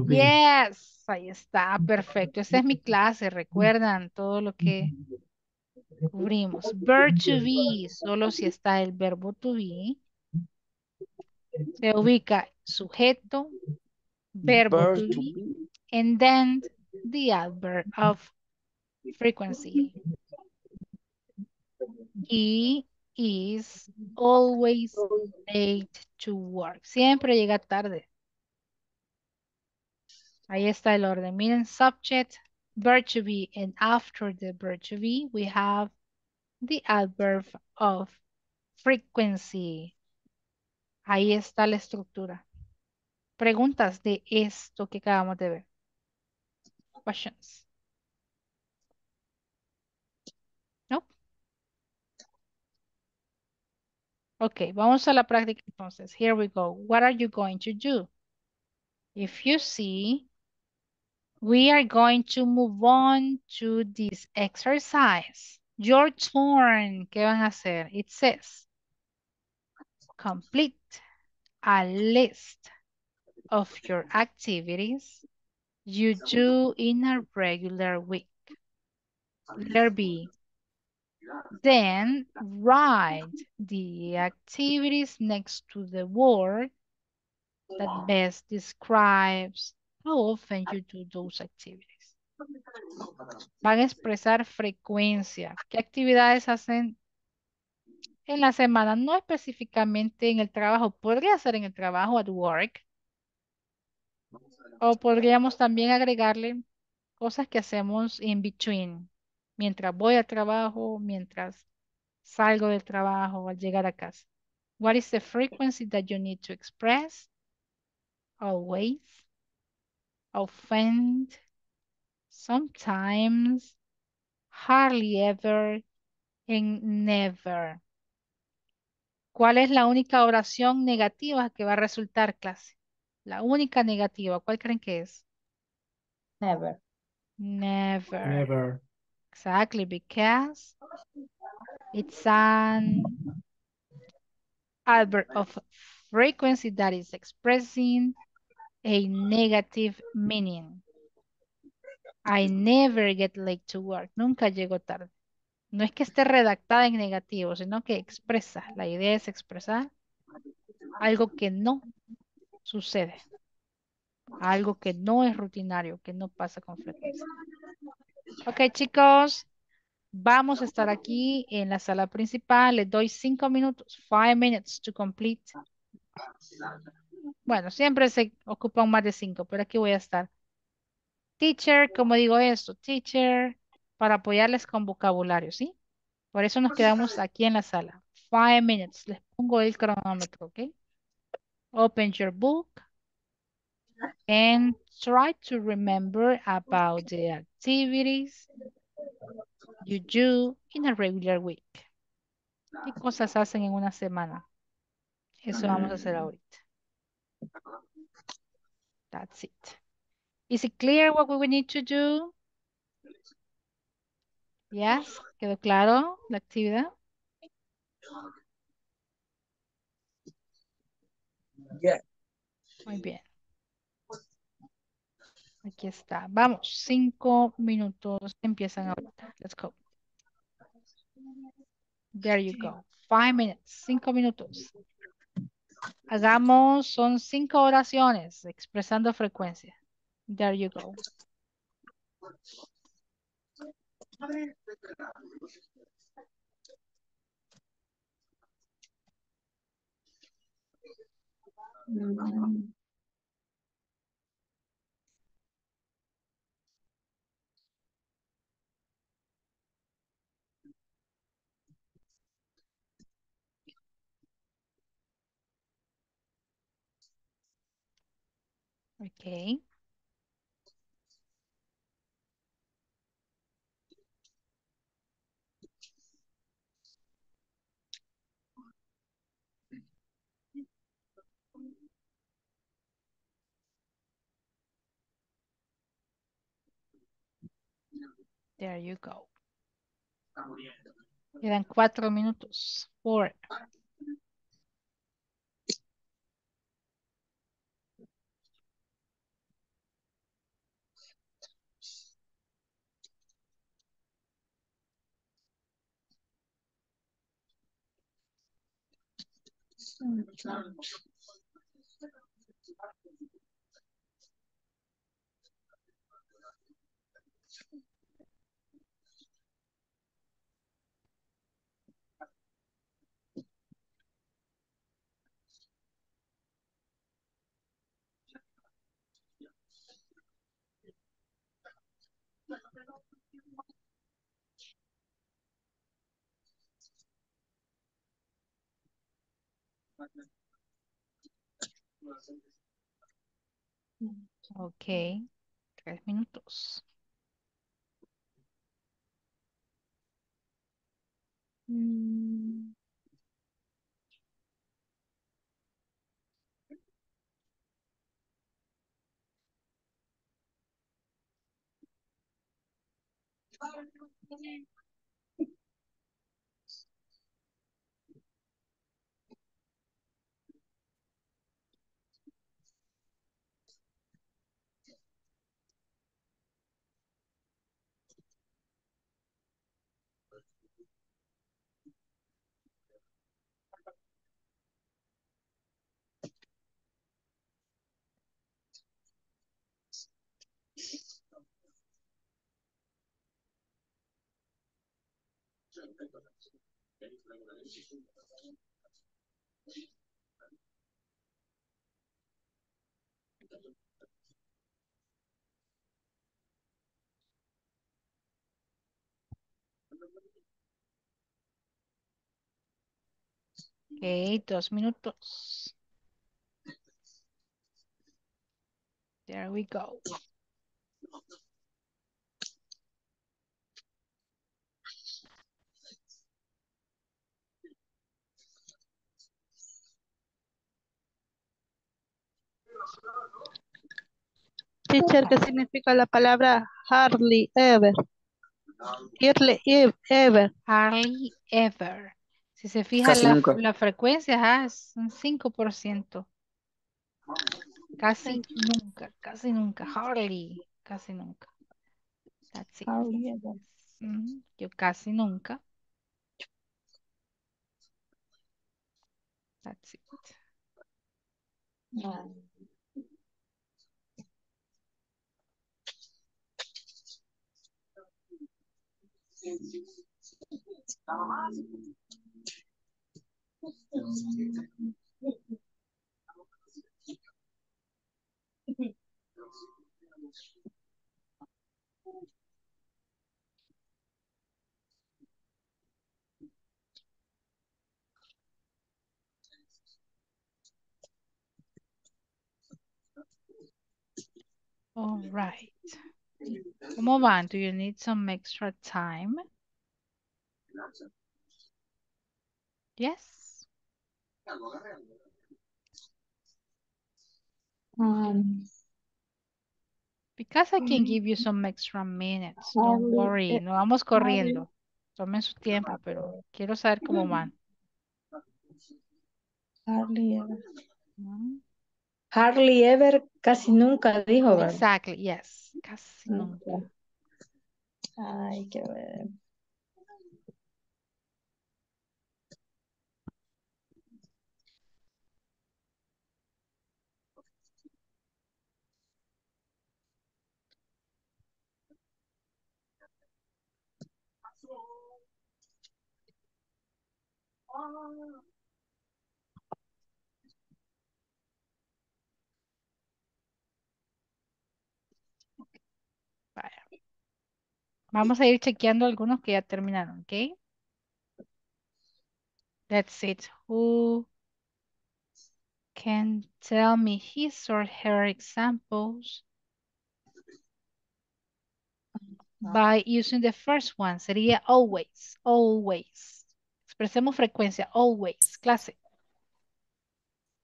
be. yes, ahí está, perfecto. Esa es mi clase, recuerdan todo lo que cubrimos. Verb to be, solo si está el verbo to be. Se ubica sujeto, verbo Verb to to be, be. and then the adverb of frequency. He is always late to work. Siempre llega tarde. Ahí está el orden. Miren, subject, verb to be, and after the verb to be, we have the adverb of frequency. Ahí está la estructura. Preguntas de esto que acabamos de ver. Questions. Ok, vamos a la práctica entonces. Here we go. What are you going to do? If you see, we are going to move on to this exercise. Your turn. ¿Qué van a hacer? It says, complete a list of your activities you do in a regular week. Letter B. Then write the activities next to the word that best describes how often you do those activities. Van a expresar frecuencia. ¿Qué actividades hacen en la semana? No específicamente en el trabajo. Podría ser en el trabajo, at work. O podríamos también agregarle cosas que hacemos in between. Mientras voy al trabajo, mientras salgo del trabajo, al llegar a casa. What is the frequency that you need to express? Always. Often. Sometimes. Hardly ever. And never. ¿Cuál es la única oración negativa que va a resultar, clase? La única negativa, ¿cuál creen que es? Never. Never. Never. Exactly, because it's an adverb of frequency that is expressing a negative meaning. I never get late to work. Nunca llego tarde. No es que esté redactada en negativo, sino que expresa. La idea es expresar algo que no sucede. Algo que no es rutinario, que no pasa con frecuencia. Ok, chicos. Vamos a estar aquí en la sala principal. Les doy cinco minutos. Five minutes to complete Bueno, siempre se ocupan más de cinco, pero aquí voy a estar. Teacher, ¿cómo digo esto? Teacher, para apoyarles con vocabulario, ¿sí? Por eso nos quedamos aquí en la sala. Five minutes. Les pongo el cronómetro, ¿ok? Open your book and try to remember about the activities you do in a regular week. ¿Qué cosas hacen en una semana? Eso vamos a hacer ahorita. That's it. Is it clear what we need to do? Yes, ¿quedó claro la actividad? Yeah. Muy bien. Aquí está. Vamos, cinco minutos. Empiezan ahorita. Let's go. There you go. Five minutes. Cinco minutos. Hagamos, son cinco oraciones expresando frecuencia. There you go. Mm, Okay. There you go. Quedan cuatro minutos. Four. Mm-hmm. Ok. Tres minutos. Mm, Ok, dos minutos. There we go. Teacher, ¿qué significa la palabra hardly ever? Hardly ev- ever. Hardly ever. Si se fija Casi la, nunca. la frecuencia, ajá, es un 5%. Casi nunca, casi nunca. Hardly, casi nunca. That's it. hardly ever. Ujú, Yo casi nunca. That's it. All right. ¿Cómo van? Do you need some extra time? Yes. Um, Because I can give you some extra minutes. Don't worry. eh, No vamos corriendo. Tomen su tiempo, pero quiero saber cómo van. hardly ever. Mm, Hardly ever casi nunca dijo, ¿verdad? Exactly, yes. Casi nunca. Ok. Ay, quiero ver. Vaya. Vamos a ir chequeando algunos que ya terminaron, ¿ok? That's it. Who can tell me his or her examples by using the first one? Sería always, always. Expresemos frecuencia, always. Clase.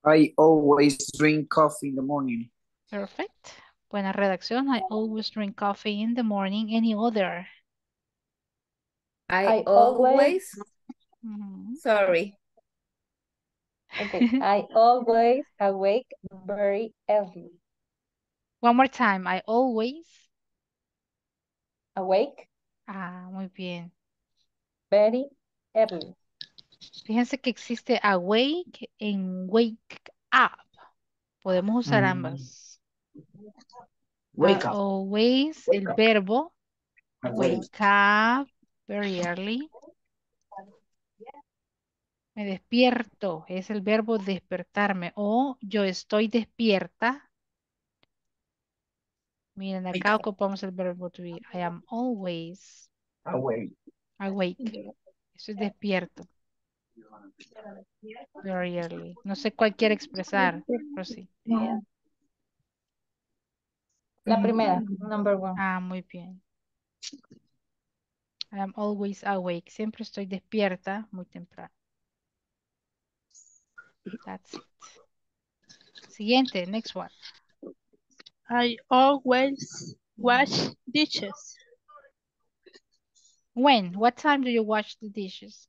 I always drink coffee in the morning. Perfect. Buena redacción. I always drink coffee in the morning. Any other? I, I always, always- Mhm. sorry. Okay. I always awake very early. One more time. I always. Awake Ah, muy bien. very early. Fíjense que existe awake en wake up. Podemos usar Mm. ambas. Wake up. Always el verbo. Wake up very early. Me despierto. Es el verbo despertarme. O yo estoy despierta. Miren, acá ocupamos el verbo to be. I am always Awake. awake. Estoy despierto. Very early. No sé cuál quiere expresar, Rosy. Yeah. La primera, number one. Ah, muy bien. I am always awake. Siempre estoy despierta muy temprano. That's it. Siguiente, next one. I always wash dishes. When? What time do you wash the dishes?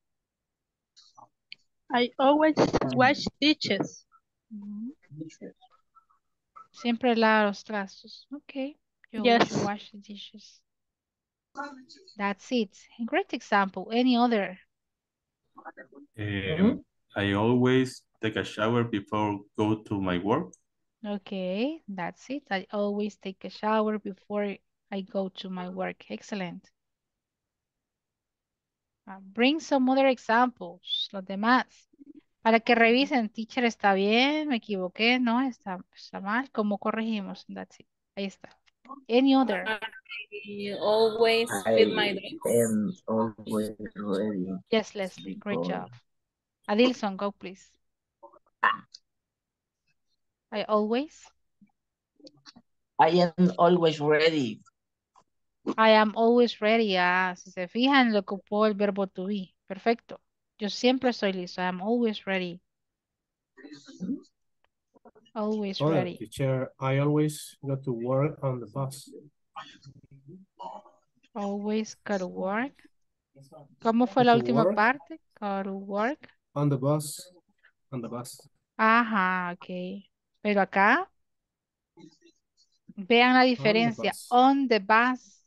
I always wash dishes. Ujú. Siempre lavo los trastos. Okay. You always Yes. wash the dishes. That's it. A great example. Any other? Um, I always take a shower before go to my work. Okay, that's it. I always take a shower before I go to my work. Excellent. Uh, bring some other examples, los demás, para que revisen. Teacher, ¿está bien? ¿Me equivoqué? ¿No? ¿Está, está mal? ¿Cómo corregimos? That's it. Ahí está. Any other? I always feed my am always ready. Yes, Leslie. Great job. Adilson, go please. I always, I am always ready. I am always ready. Ah, si se fijan, le ocupó el verbo to be. Perfecto. Yo siempre estoy listo. I am always ready. Always ready. teacher. I always go to work on the bus. Always go to work. ¿Cómo fue la última work. parte? Go to work. On the bus. On the bus. Ajá, ok. Pero acá, vean la diferencia. bus. On the bus.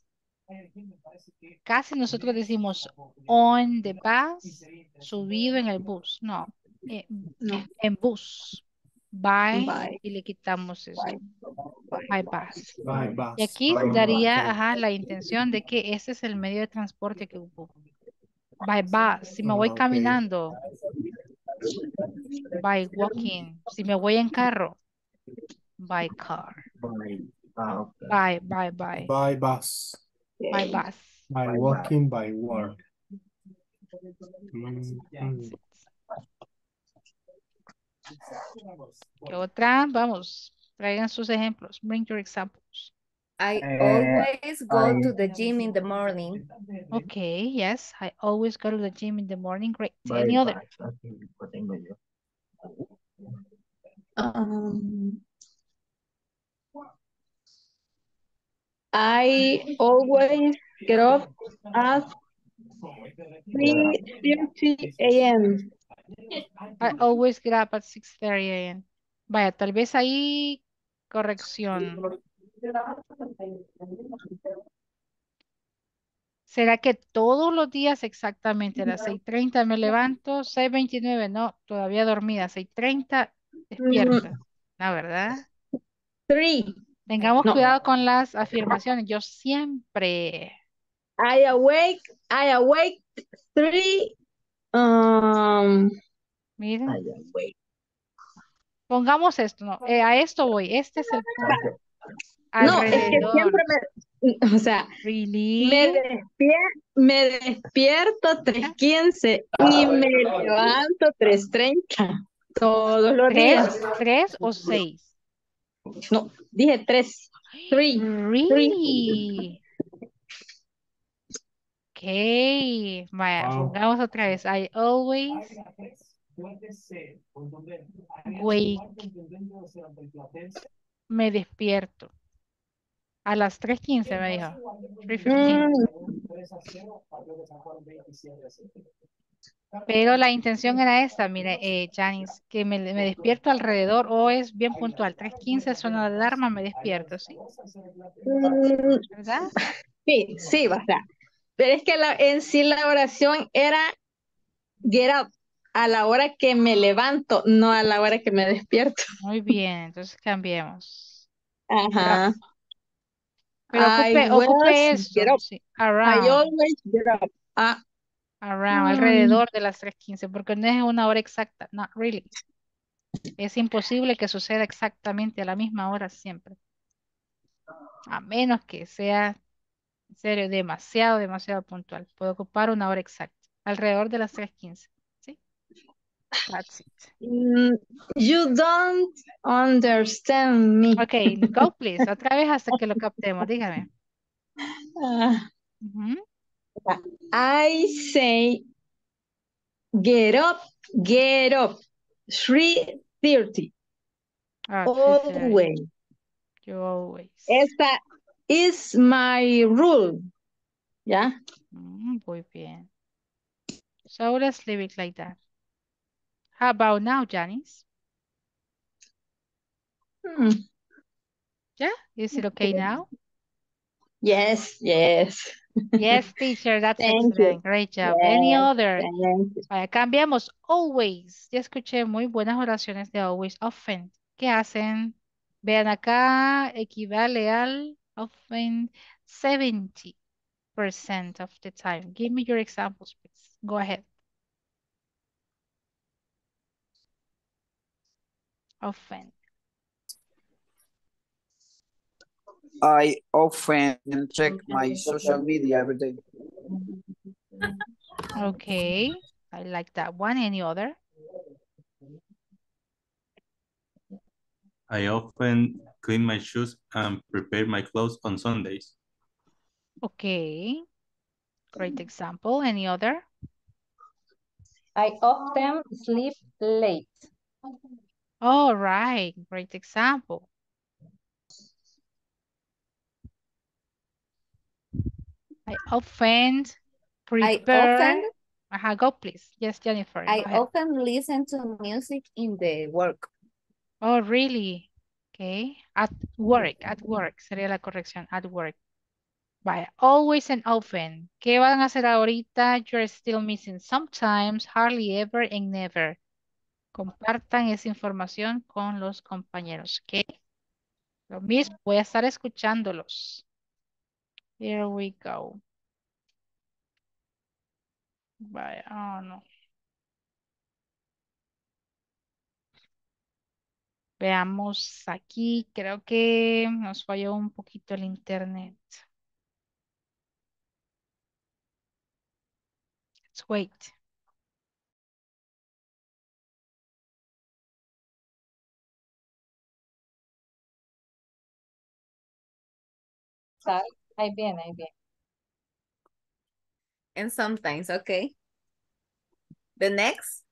Casi nosotros decimos on the bus, subido en el bus. No, eh, en bus. By, By. y le quitamos eso. By bus. By bus. Y aquí daría ajá, la intención de que ese es el medio de transporte que ocupo. By bus. Si me voy caminando. By walking. Si me voy en carro. By car. By, ah, okay. By, by, by. By bus. By bus. By By walking, by work. Mm, That's. ¿Qué otra? Vamos, traigan sus ejemplos. Bring your examples. I Eh, always go I- to the gym in the morning. Okay, yes. I always go to the gym in the morning. Great. Bye, Any other? bye. Aquí lo tengo yo. Um, I always get up at 3:30 a.m. I always get up at 6:30 a.m. Vaya, tal vez ahí corrección. ¿Será que todos los días exactamente a las 6:30 me levanto? 6:29, no, todavía dormida. 6:30 despierta. La verdad. Three. Tengamos No. cuidado con las afirmaciones. Yo siempre. I awake, I awake three. Um, Miren, ay, güey. pongamos esto, no, eh, a esto voy. Este es el punto. no, es que siempre me, o sea, Really? me, despier- me despierto 3.15 y me levanto 3.30 todos los ¿Tres, días. tres o seis? No, dije tres. Three. Really? Ok, vaya, Wow. pongamos otra vez. I always wake, me despierto. A las 3.15 me dijo. 3.15. Mm, Pero la intención era esta, mire, eh, Janice, que me, me despierto alrededor o es bien puntual. 3.15 suena la alarma, me despierto, ¿sí? ¿Verdad? sí, sí, sea, Pero es que la, en sí la oración era get up a la hora que me levanto, no a la hora que me despierto. Muy bien, entonces cambiemos. Ajá. Pero ocupe, ocupe eso. get up. sí, I always get up. Ah, around, alrededor de las 3.15, porque no es una hora exacta, not really. Es imposible que suceda exactamente a la misma hora siempre. A menos que sea, en serio, demasiado, demasiado puntual. Puedo ocupar una hora exacta, alrededor de las 3.15. ¿Sí? That's it. mm, you don't understand me. Ok, go please, otra vez hasta que lo captemos, dígame. Ujú. I say get up, get up. 3:30. Ah, 3:30. Always. You always. Esta is my rule. ¿Ya? Mm, muy bien. So let's leave it like that. How about now, Janice? Hmm. Yeah? Is it okay now? Yes, yes. Yes, teacher, that's Thank you. excellent. Great job. Any other? you. Vaya, cambiamos. Always. Ya escuché muy buenas oraciones de always. Often. ¿Qué hacen? Vean acá, equivale al often 70% of the time. Give me your examples, please. Go ahead. Often. I often check my social media every day. Okay. I like that one. Any other? I often clean my shoes and prepare my clothes on Sundays. Okay. Great example. Any other? I often sleep late. All right. Great example. I often I prepare. often Ajá, go please. Yes, Jennifer. I often listen to music in the work. Oh, really? Okay. At work, at work. Sería la corrección. At work. Vaya. Always and often. ¿Qué van a hacer ahorita? You're still missing sometimes, hardly ever, and never. Compartan esa información con los compañeros, ¿ok? Lo mismo, voy a estar escuchándolos. Here we go. Vaya, oh no. Veamos aquí, creo que nos falló un poquito el internet. Let's wait. está. Ahí viene, ahí viene. And sometimes, okay. The next.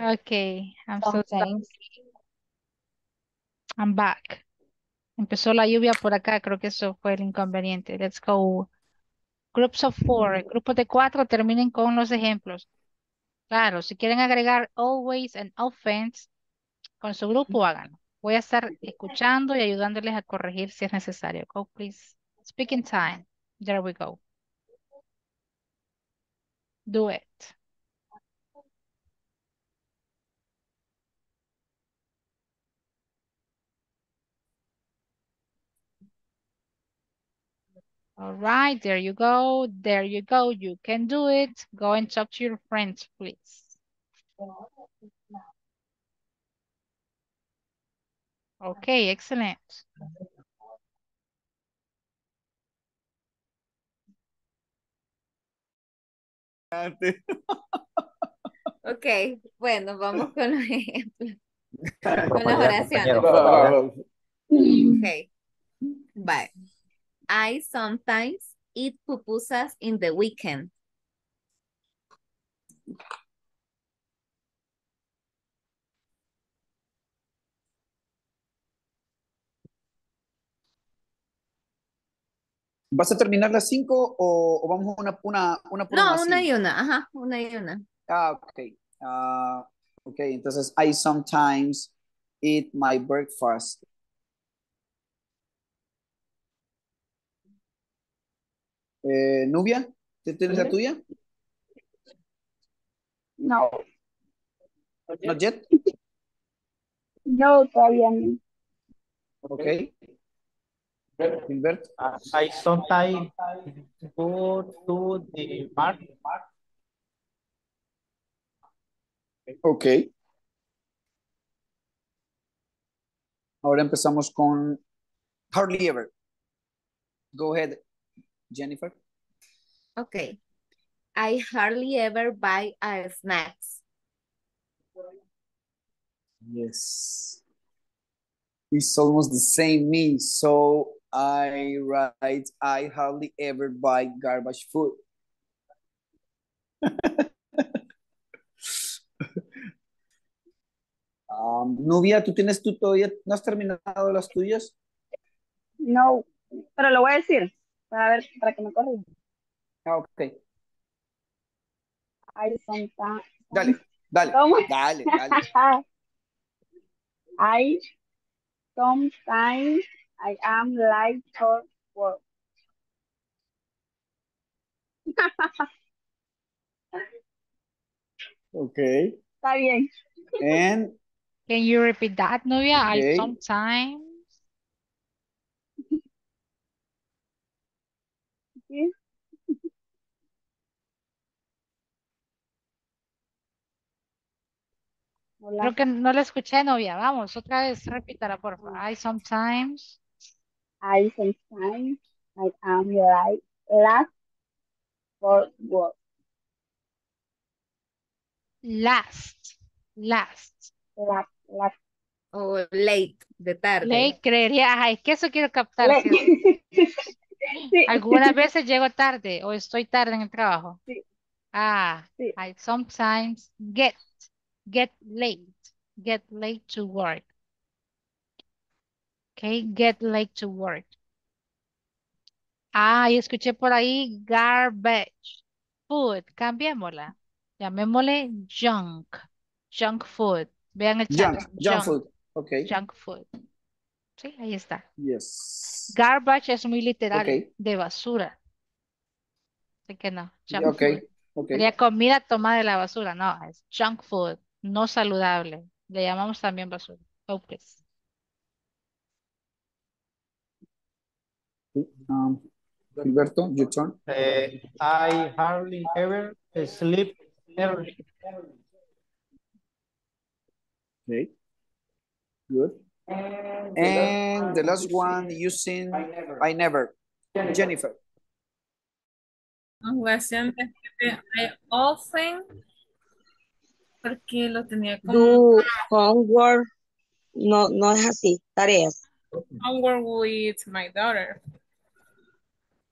Okay, I'm so sorry. I'm back. Empezó la lluvia por acá, creo que eso fue el inconveniente. Let's go. Groups of four. Grupos de cuatro, terminen con los ejemplos. Claro, si quieren agregar always and offense con su grupo, háganlo. Voy a estar escuchando y ayudándoles a corregir si es necesario. Go, please. Speaking time. There we go. Do it. All right, there you go. There you go. You can do it. Go and talk to your friends, please. Okay, excellent. Ok, bueno, vamos con los ejemplos. Con las oraciones. Ok. Bye. I sometimes eat pupusas in the weekend. ¿Vas a terminar las cinco o, o vamos una, una, una por No, una? una así? y una, ajá, una y una. Ah, ok. Ah, ok, entonces I sometimes eat my breakfast. Eh, Nubia, ¿tú ¿tienes la tuya? No, Not yet? no, todavía no. Ok. Gilbert. I sometimes go to the market. Ok. Ahora empezamos con hardly ever. Go ahead, Jennifer. Ok. I hardly ever buy a snacks. Yes. It's almost the same me. So I write, I hardly ever buy garbage food. Um, Nubia, ¿tú tienes tú todavía, no has terminado las tuyas? No, pero lo voy a decir para ver, para que me corrija. Ah, ok. I sometimes. Dale, dale, ¿Cómo? dale, dale. I sometimes I am late for work. Ok. Está bien. And Can you repeat that, Nubia? I Okay. sometimes. Sí. Hola. Creo que no la escuché, Novia. Vamos, otra vez, repítala, por favor. I sometimes. I sometimes I am late last for work. Last. Last. Last, last. O late, de tarde. Late, creería, ay, que eso quiero captar. Que Sí. Algunas veces llego tarde o estoy tarde en el trabajo. Sí. Ah, Sí. I sometimes get, get late, get late to work. Okay, get late to work. Ah, y escuché por ahí garbage food. Cambiémosla. Llamémosle junk, junk food. Vean el chat. junk, junk food. Ok. Junk food. Sí, ahí está. Yes. Garbage es muy literal, Ok. de basura. Así que no, junk Ok, food. ok. Sería comida tomada de la basura, no, es junk food, no saludable. Le llamamos también basura. Oh, please. Um, Gilberto, your turn. Eh, I hardly ever sleep early. Okay. Good. And the last one using I never. Jennifer. Conjugación I often, porque lo tenía como Do homework. No, no es así. Tareas. homework with my daughter.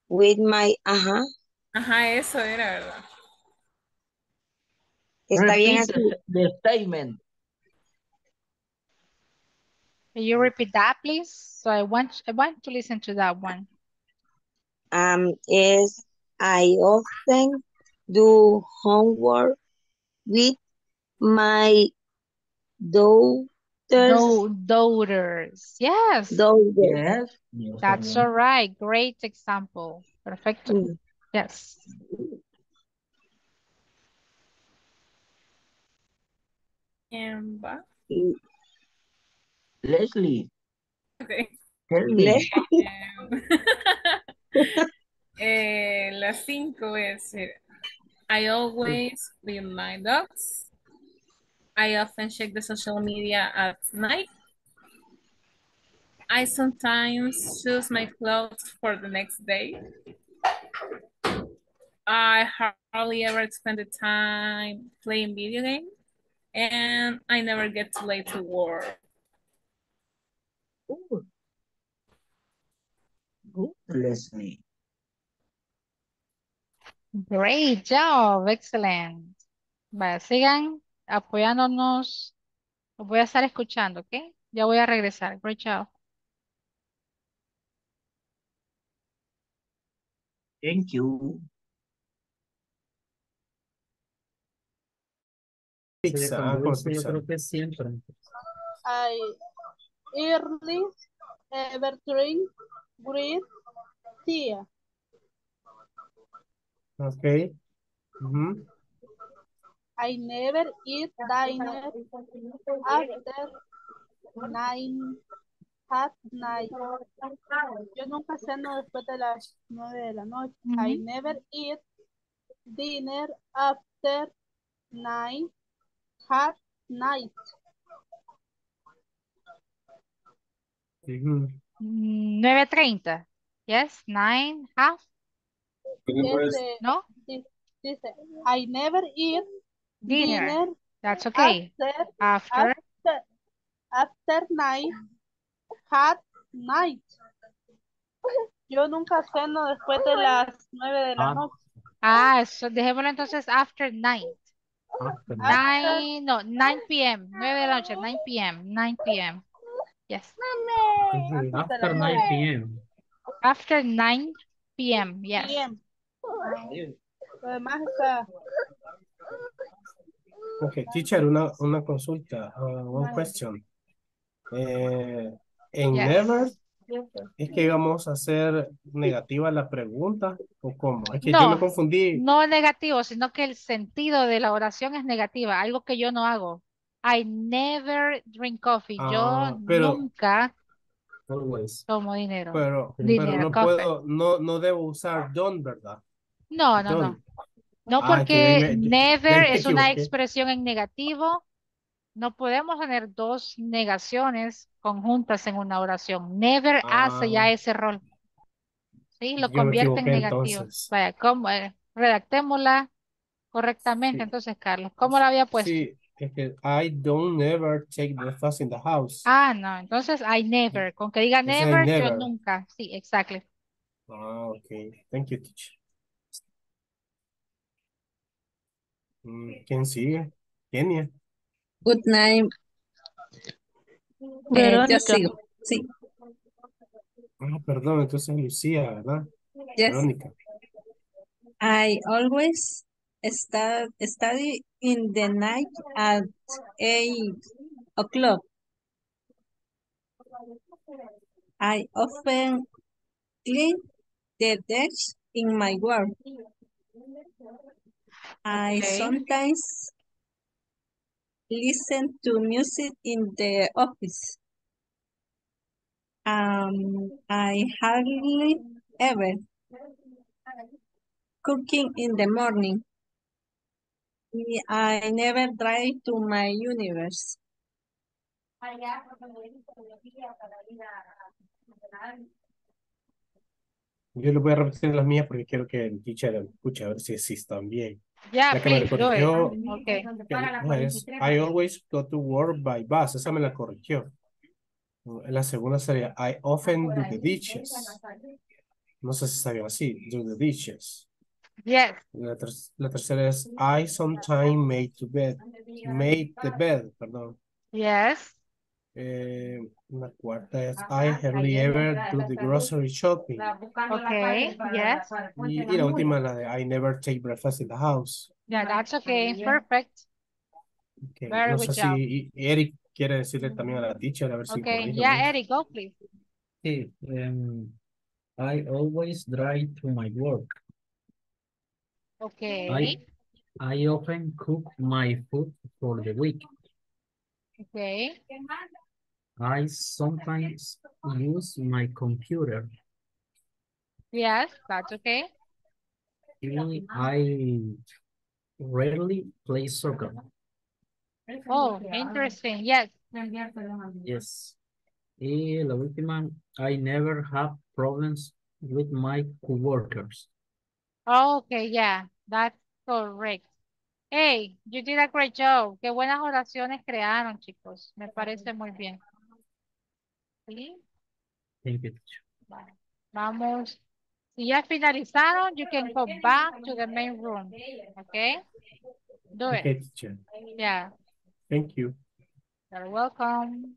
With my, ajá, Ajá, eso era, ¿verdad? está bien Repeat así. the, the statement. Can you repeat that, please? So I want, I want to listen to that one. Um, is I often do homework with my daughters. No, daughters. Yes. daughters. Yes. yes That's all right. Great example. Perfecto. Mm. Yes. ¿Quién va? Leslie, Ok. tell me. Eh, la cinco es, I always with my dogs. I often check the social media at night. I sometimes choose my clothes for the next day. I hardly ever spend the time playing video games. And I never get too late to work. Good. Good, Leslie. Great job. Excellent. Vaya, sigan apoyándonos. Los voy a estar escuchando, ¿ok? Ya voy a regresar. Great job. Thank you. Pizza, ah, como Yo pizza. creo que siempre. I early ever drink green tea. Ok. Ujú. I never eat dinner after nine at night. Yo nunca ceno después de las nueve de la noche. I Ujú. never eat dinner after nine at night. Mm, 9.30. Yes, nine, half, Dice, ¿no? di- dice, I never eat Dinner. dinner That's okay. after After. after after night at night. Yo nunca ceno después de las nueve de la Ah. noche. Ah, eso, dejémoslo entonces after night. After After Nine, no, 9 p.m. 9 de la noche, 9 p.m. 9 p.m. Yes. De las After 9 nueve p.m. After 9 p.m. Yes. Lo demás está Ok, teacher, una, una consulta, uh, one question. Eh, en Yes. never, ¿es que íbamos a hacer negativa la pregunta o cómo? Es que yo No, me confundí. No negativo, sino que el sentido de la oración es negativa, algo que yo no hago. I never drink coffee. Yo Ah, pero- nunca Always. tomo dinero. Pero, pero Dinero, no coffee. puedo, no, no debo usar don, ¿verdad? No, no, no. No Ah, porque me- never es una expresión en negativo. No podemos tener dos negaciones conjuntas en una oración. Never hace ya Ah. ese rol. Sí, lo convierte en negativo. Vaya, ¿cómo? eh, redactémosla correctamente Sí. entonces, Carlos. ¿Cómo la había puesto? Sí, es que I don't ever take breakfast in the house. Ah, no, entonces I never. Con que diga never, yo never. nunca. Sí, exacto. Ah, ok. Thank you, teacher. Mm, ¿Quién sigue? Kenia. Good night. Eh, yo Verónica. sigo. Sí. Ah, perdón, entonces Lucía, ¿verdad? Yes. Verónica. I always sta- study in the night at eight o'clock. I often clean the desk in my work. I Okay. sometimes listen to music in the office. Um, I hardly ever cooking in the morning. I never drive to my universe. Yo le voy a repetir las mías porque quiero que el teacher escuche a ver si están bien. La que me please, corrigió, Okay. que esa es, I always go to work by bus. Esa me la corrigió. La segunda sería I often do the dishes. No sé si bien así. Do the dishes. Yes. La, ter- la tercera es I sometimes made to bed. Made the bed, perdón. Yes. Eh, la cuarta es I hardly ever do the grocery shopping. Okay. Yes. Y, y la última, la de I never take breakfast in the house. Yeah, that's okay. Perfect. Okay, Very No good sé job. si Eric quiere decirle también a la teacher, a ver si Okay. Yeah. Eric, go please. Sí, um, I always drive to my work. Okay. I, I often cook my food for the week. Okay. I sometimes use my computer. Yes, that's okay. I rarely play soccer. Oh, interesting. Yes. Yes. Y la última, I never have problems with my coworkers. Okay, yeah, that's correct. Hey, you did a great job. Qué buenas oraciones crearon, chicos. Me parece muy bien. ¿Sí? Thank you. Vale. Vamos. Si ya finalizaron, you can go back to the main room. Okay? Do it. Okay, teacher. Yeah, Thank you. you're welcome.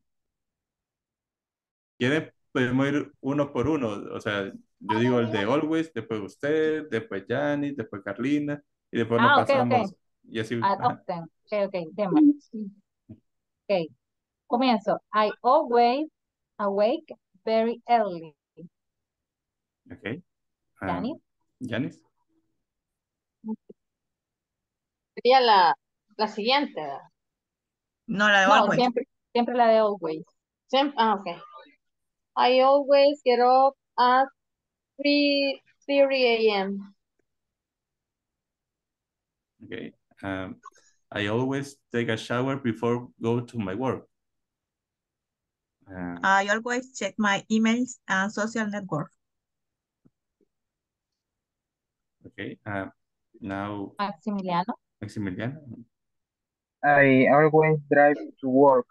¿Quiere? Podemos ir uno por uno. O sea, yo digo el de Always, después usted, después Janice, después Carlina, y después nos Ah, ok, ok. pasamos. Y así. Ad ajá. often. Ok, ok. Ok, comienzo. I always awake very early. Ok. Ah, Janice. Janice. Sería la, la siguiente. No, la de No, always. siempre, siempre la de always. Siempre, ah, ok. I always get up at 3, 3 a.m. Okay. Um, I always take a shower before go to my work. Ah, I always check my emails and social network. okay. Uh, now, Maximiliano. Maximiliano. I always drive to work.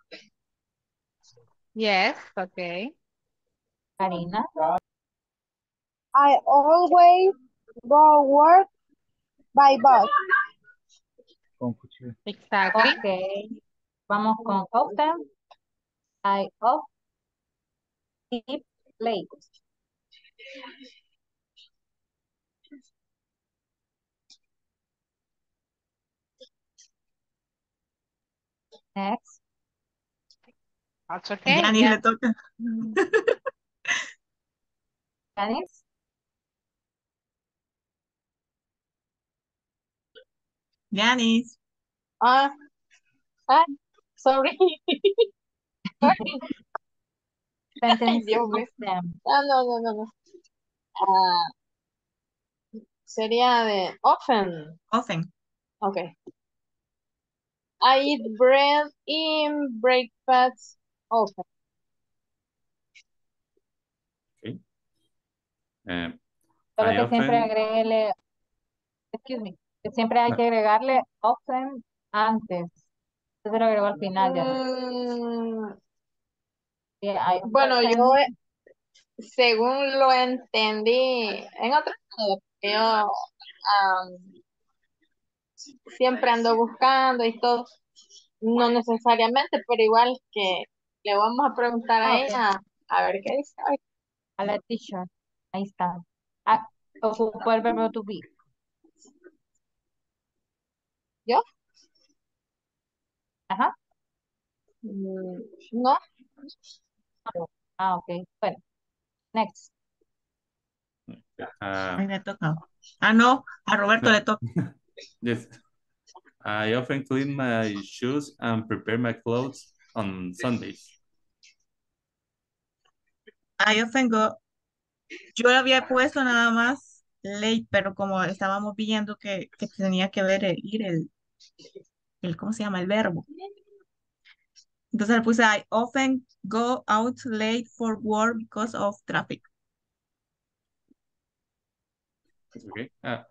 Yes, okay. Karina. I always go work by bus. Con. Exactly. Ok. Vamos con often. I often sleep late. Next. That's okay. Janice yeah. le toca. Janice. Janice. Ah, ah, sorry. Sorry. Sentence Dios often. Ah, no, no, no, no. Ah, sería de often. Often. Okay. I eat bread in breakfast often. Um, Solo I que siempre often, agreguele, excuse me, que siempre hay que agregarle often antes. Entonces lo agrego al final ya. Mm, hay bueno, yo según lo entendí en porque yo siempre ando buscando y todo, no necesariamente, pero igual que le vamos a preguntar a Ah, ok. ella a ver qué dice. A la teacher. Ahí está. Ah, ocupó el verbo to be. ¿Yo? Ajá. Mm, Ah, ok. Bueno, next. uh, Ay, toca. Ah, no, a Roberto no. le toca. yes. I often clean my shoes and prepare my clothes on Sundays. I often go. Yo lo había puesto nada más late, pero como estábamos viendo que, que tenía que ver el, ir el, el, ¿cómo se llama? El verbo. Entonces le puse I often go out late for work because of traffic. Okay. Ah,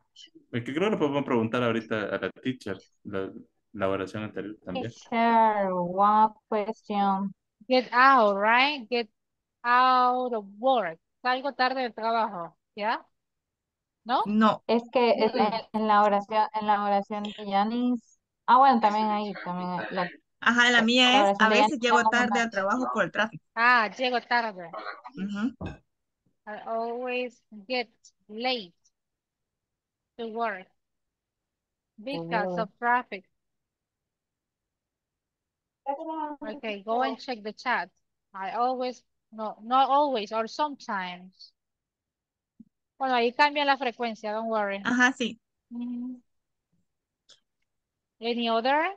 es que creo que le podemos preguntar ahorita a la teacher la, la oración anterior también. Teacher, one question. Get out, right? Get out of work. Salgo tarde del trabajo. ¿Ya? ¿No? No. Es que en, en- la oración, en la oración de Yanis, ah bueno, también ahí, también la, Ajá, la mía es, a veces llego tarde al trabajo por el tráfico. Ah, llego tarde. Ujú. I always get late to work because Oh. of traffic. Okay, go and check the chat. I always, no, not always, or sometimes. Bueno, ahí cambia la frecuencia, don't worry. Ajá, sí. Mhm. Any other?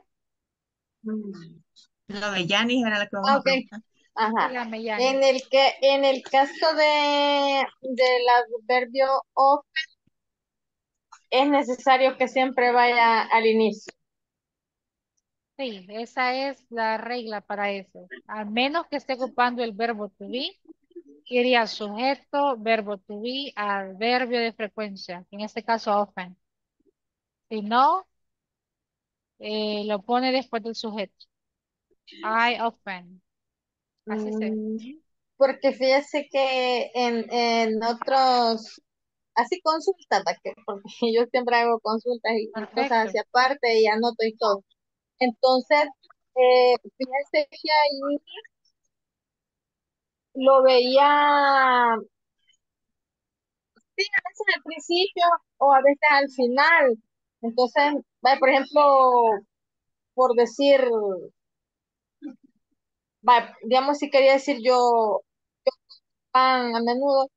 Lo de Yanis era la que vamos a. Ajá. En el que, en el caso de, del adverbio of, es necesario que siempre vaya al inicio. Sí, esa es la regla para eso. Al menos que esté ocupando el verbo to be, iría sujeto, verbo to be, adverbio de frecuencia. En este caso, often. Si no, eh, lo pone después del sujeto. I often. Así se. Mm, Porque fíjese que en, en otros, así consultas, porque yo siempre hago consultas y cosas así aparte y anoto y todo. Entonces, eh, fíjese que ahí lo veía, sí, a veces al principio o a veces al final. Entonces, por ejemplo, por decir, digamos si quería decir yo, yo pan a menudo,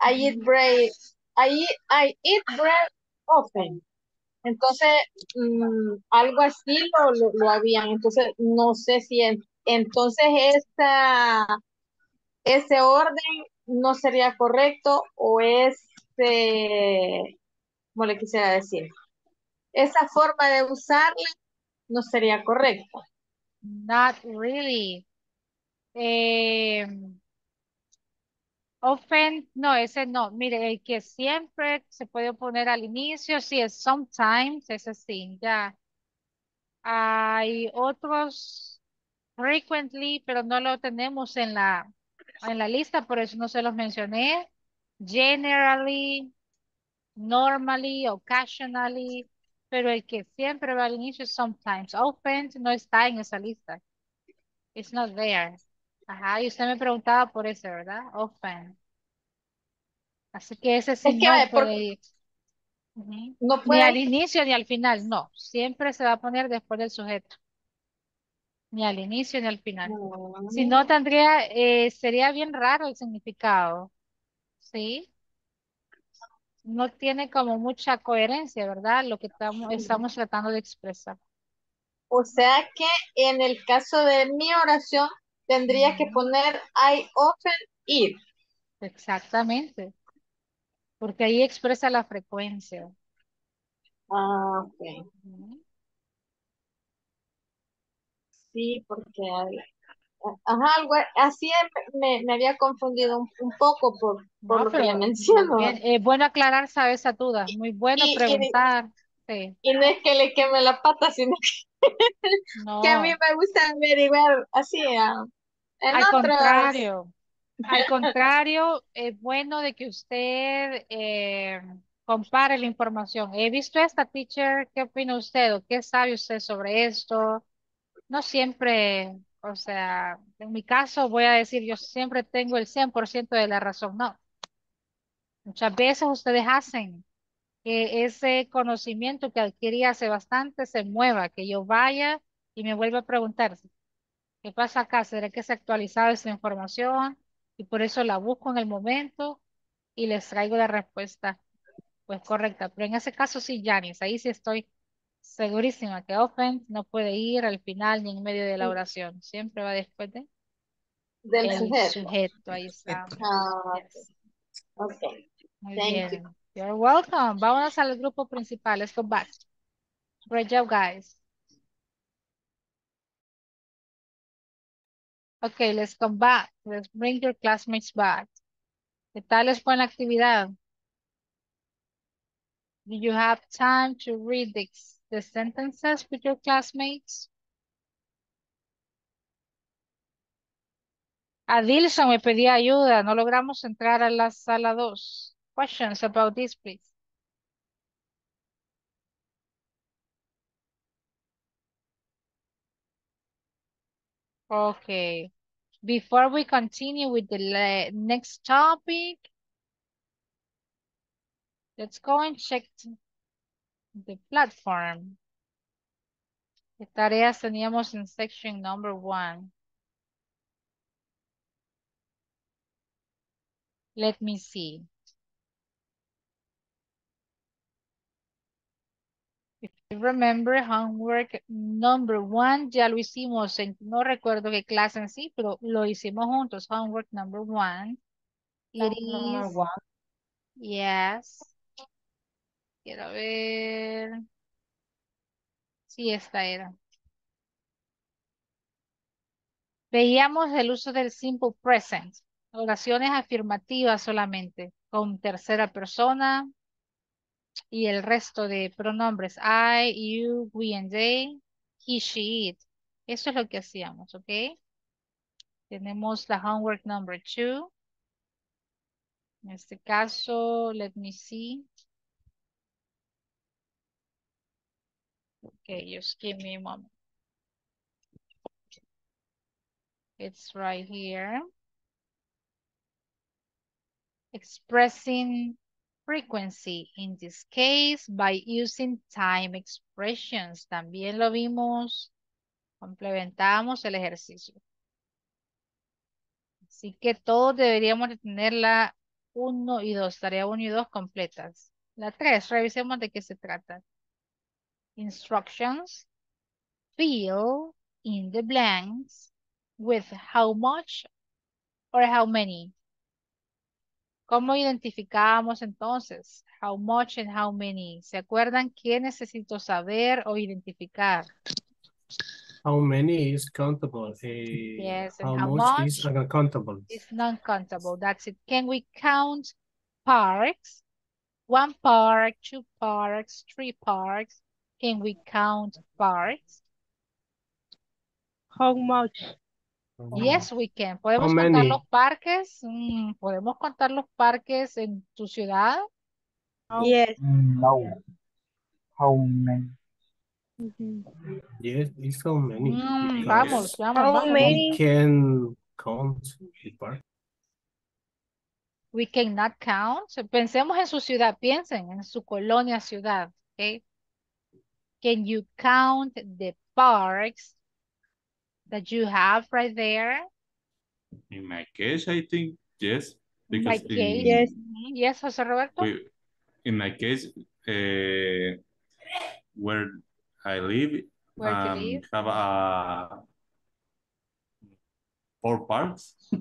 I eat bread, I eat, I eat bread often. Entonces, mm, algo así lo, lo, lo habían. Entonces, no sé si en- entonces esa, ese orden no sería correcto o ese, como le quisiera decir, esa forma de usarla no sería correcta. Not really. Eh, often, no, ese no. Mire, el que siempre se puede poner al inicio, sí es sometimes, ese sí, ya. Hay otros frequently, pero no lo tenemos en la, en la lista, por eso no se los mencioné. Generally, normally, occasionally, pero el que siempre va al inicio es sometimes. Often no está en esa lista. It's not there. Ajá, y usted me preguntaba por ese, ¿verdad? Often. Así que ese sí Es que, no puede ir. No Ni al inicio ni al final, no. Siempre se va a poner después del sujeto. Ni al inicio ni al final. Si no, tendría, eh, sería bien raro el significado. ¿Sí? No tiene como mucha coherencia, ¿verdad? Lo que estamos, estamos tratando de expresar. O sea que en el caso de mi oración tendría que poner I often eat. Exactamente. Porque ahí expresa la frecuencia. Ah, ok. Sí, porque ajá, algo así me, me había confundido un, un poco por, por No, lo que le menciono. Es bueno aclarar, ¿sabes? Esa duda. Muy bueno Y, y, preguntar. Sí. y no es que le queme la pata, sino que, que a mí me gusta averiguar así ah, al otros. contrario. Al contrario, es bueno de que usted eh, compare la información. He visto esta teacher, ¿qué opina usted o qué sabe usted sobre esto? No siempre, o sea, en mi caso voy a decir, yo siempre tengo el 100% de la razón. No, muchas veces ustedes hacen que ese conocimiento que adquirí hace bastante se mueva, que yo vaya y me vuelva a preguntar, ¿qué pasa acá? ¿Será que se ha actualizado esa información? Y por eso la busco en el momento y les traigo la respuesta, pues correcta. Pero en ese caso sí, Janice, ahí sí estoy segurísima que often no puede ir al final ni en medio de la oración. Siempre va después de Del el sujeto. sujeto. Ahí está. Ah, Yes. ok. Muy Thank you. bien. You're welcome. Vámonos al grupo principal. Let's go back. Great job, guys. Okay, let's come back. Let's bring your classmates back. ¿Qué tal les fue en la actividad? Do you have time to read the, the sentences with your classmates? Adilson me pedía ayuda. No logramos entrar a la sala 2. Questions about this, please? Okay. Before we continue with the next topic, let's go and check the platform. ¿Qué tareas teníamos en section number one? Let me see. If you remember homework number one, ya lo hicimos en, no recuerdo qué clase en sí, pero lo hicimos juntos. Homework number one. It Number is, one. yes. Quiero ver. Sí, esta era. Veíamos el uso del simple present. Oraciones afirmativas solamente, con tercera persona y el resto de pronombres. I, you, we and they, he, she, it. Eso es lo que hacíamos, ¿ok? Tenemos la homework number two. En este caso, let me see. Okay, just give me a moment. It's right here. Expressing frequency, in this case, by using time expressions. También lo vimos, complementamos el ejercicio. Así que todos deberíamos de tener la 1 y 2, tarea 1 y 2 completas. La 3, revisemos de qué se trata. Instructions. Fill in the blanks with how much or how many. ¿Cómo identificamos entonces? How much and how many. ¿Se acuerdan qué necesito saber o identificar? How many is countable? Eh, Yes, how, how much, is uncountable? It's non-countable. That's it. Can we count parks? One park, two parks, three parks. Can we count parks? How much? Yes, we can. ¿Podemos How contar many? los parques? Mm, ¿Podemos contar los parques en tu ciudad? Yes. Mm, No. How many? Yes, it's how many. Mm, vamos, vamos, How vamos. many? We can count the park. We cannot count. Pensemos en su ciudad. Piensen en su colonia ciudad. Okay. Can you count the parks that you have right there? In my case, I think yes. In my Because case, in, Yes. mhm, yes, José Roberto. we, in my case, uh, where I live, Where you um, live? have a four parks.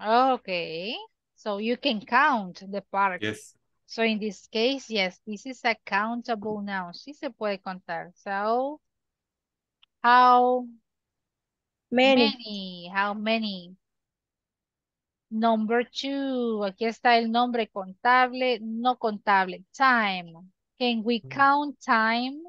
Okay. So you can count the parks. Yes. So in this case, yes, this is a countable noun. Sí se puede contar. So, how Many. many? How many? Number two. Aquí está el nombre contable, no contable. Time. Can we count time?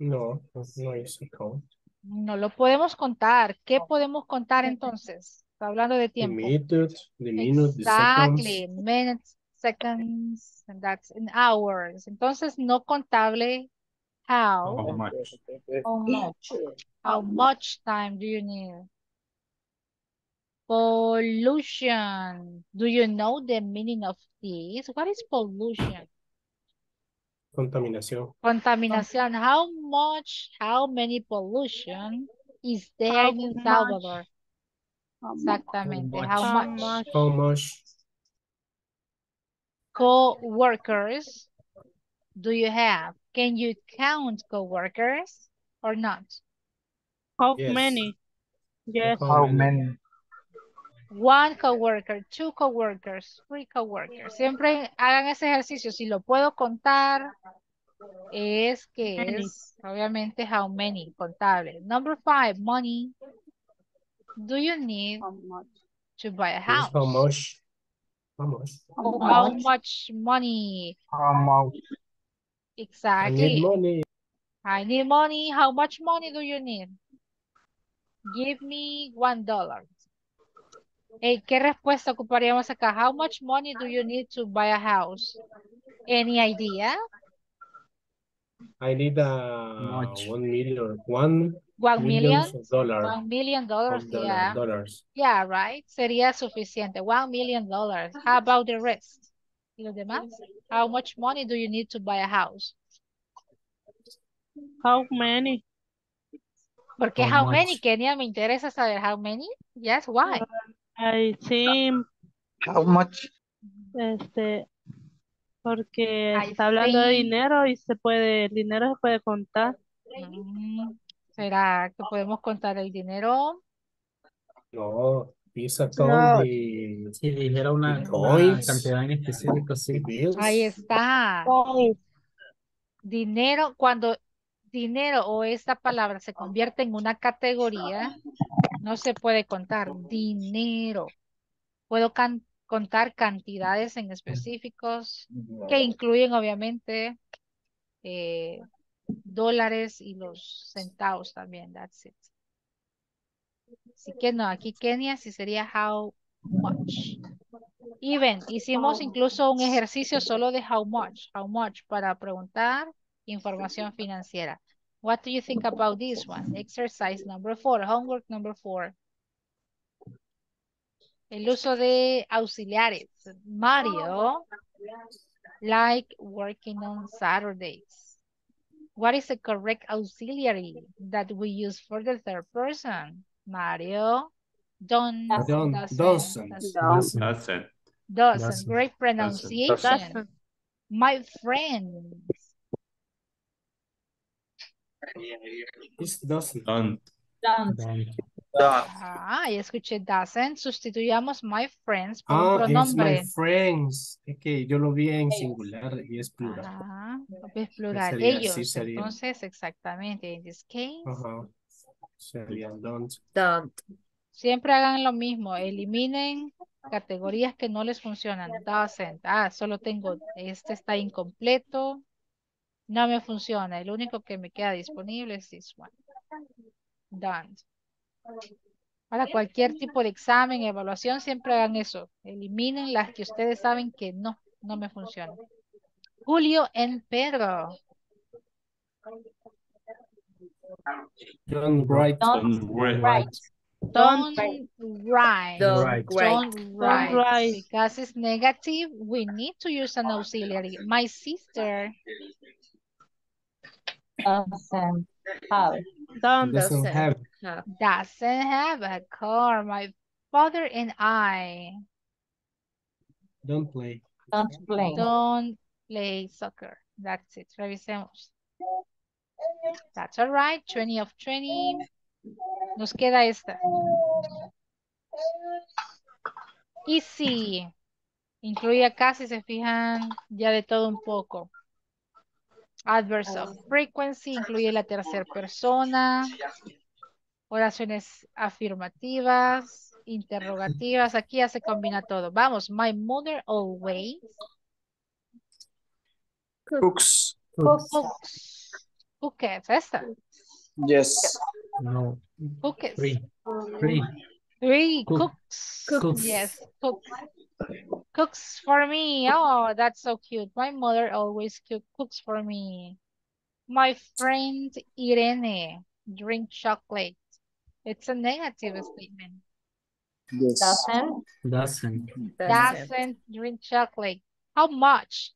No, no a count. No lo podemos contar. ¿Qué podemos contar entonces? Está hablando de The tiempo. the minute, the seconds. Exactly, minutes, seconds, and that's in hours. Entonces, no contable, how, How much? how much, how much time do you need? Pollution. Do you know the meaning of this? What is pollution? Contaminación. Contaminación. How much, how many pollution is there How in El much? Salvador? Exactamente. How How much? much? How much? Co-workers do you have? Can you count co-workers or not? How Yes. many? Yes. How many? One coworker, two coworkers, three coworkers. Siempre hagan ese ejercicio. Si lo puedo contar, es que Many. es obviamente how many, contable. Number five, money. Do you need to buy a house? how much? How much? How much money? How much? Exactly. I need money. I need money. How much money do you need? Give me one dollar. Eh, ¿Qué respuesta ocuparíamos acá? How much money do you need to buy a house? Any idea? I need uh, a one million, one One million? millions of dollars. One million dollars, of dollar- yeah. dollars. Yeah, right. Sería suficiente. One million dollars. How about the rest? ¿Y los demás? How much money do you need to buy a house? How many? ¿Por qué How how many, much? Kenia? Me interesa saber how many. Yes, why? Uh, I think, How much? este, porque I está hablando de dinero y se puede, el dinero se puede contar. Mm, ¿Será que podemos contar el dinero? No, it's a No. the, Si dijera una, una cantidad en específico, sí. bills. Ahí está. Dinero, cuando dinero o esta palabra se convierte en una categoría, no se puede contar dinero. Puedo can- contar cantidades en específicos que incluyen obviamente eh, dólares y los centavos también. That's it. Así que no, aquí Kenia sí sería how much. Even, hicimos incluso un ejercicio solo de how much, how much para preguntar información financiera. What do you think about this one? Exercise number four, homework number four. El uso de auxiliares. Mario like working on Saturdays. What is the correct auxiliary that we use for the third person? Mario, don't, Don't, doesn't, doesn't. doesn't. Great pronunciation. Doesn't. My friends. It doesn't. Don't. Don't. Ah, ya escuché doesn't. Sustituyamos my friends por un Ah, my pronombre. friends. Es que yo lo vi en singular y es plural. Ah, es plural. sería- Ellos. sí sería. Entonces, exactamente. In this case, Ajá. Sería don't. Don't. siempre hagan lo mismo. Eliminen categorías que no les funcionan. Doesn't. Ah, solo tengo, este está incompleto. No me funciona. El único que me queda disponible es this one. Don't. Para cualquier tipo de examen, evaluación, siempre hagan eso. Eliminen las que ustedes saben que no, no me funcionan. Julio en Pedro. Don't write. Don't write. Don't write. Don't write. write. Because it's negative, we need to use an auxiliary. My sister Doesn't have. Don't. Doesn't Doesn't. have. have. doesn't have a car. My father and I Don't play. Don't play. don't play soccer. That's it. Very simple. That's all right. 20 of 20. Nos queda esta. Easy. Incluye acá, si se fijan, ya de todo un poco. Adverse of frequency incluye la tercera persona. Oraciones afirmativas, interrogativas. Aquí ya se combina todo. Vamos. My mother always Cooks. cooks. Cooks. Esta. Yes. No. Cooks. Free. Free. Three Cook. cooks. Cooks. Yes, cooks. Cooks for me. Oh, that's so cute. My mother always cook, cooks for me. My friend Irene drink chocolate. It's a negative oh. statement. Yes. Doesn't. Doesn't. Doesn't. Doesn't drink chocolate. How much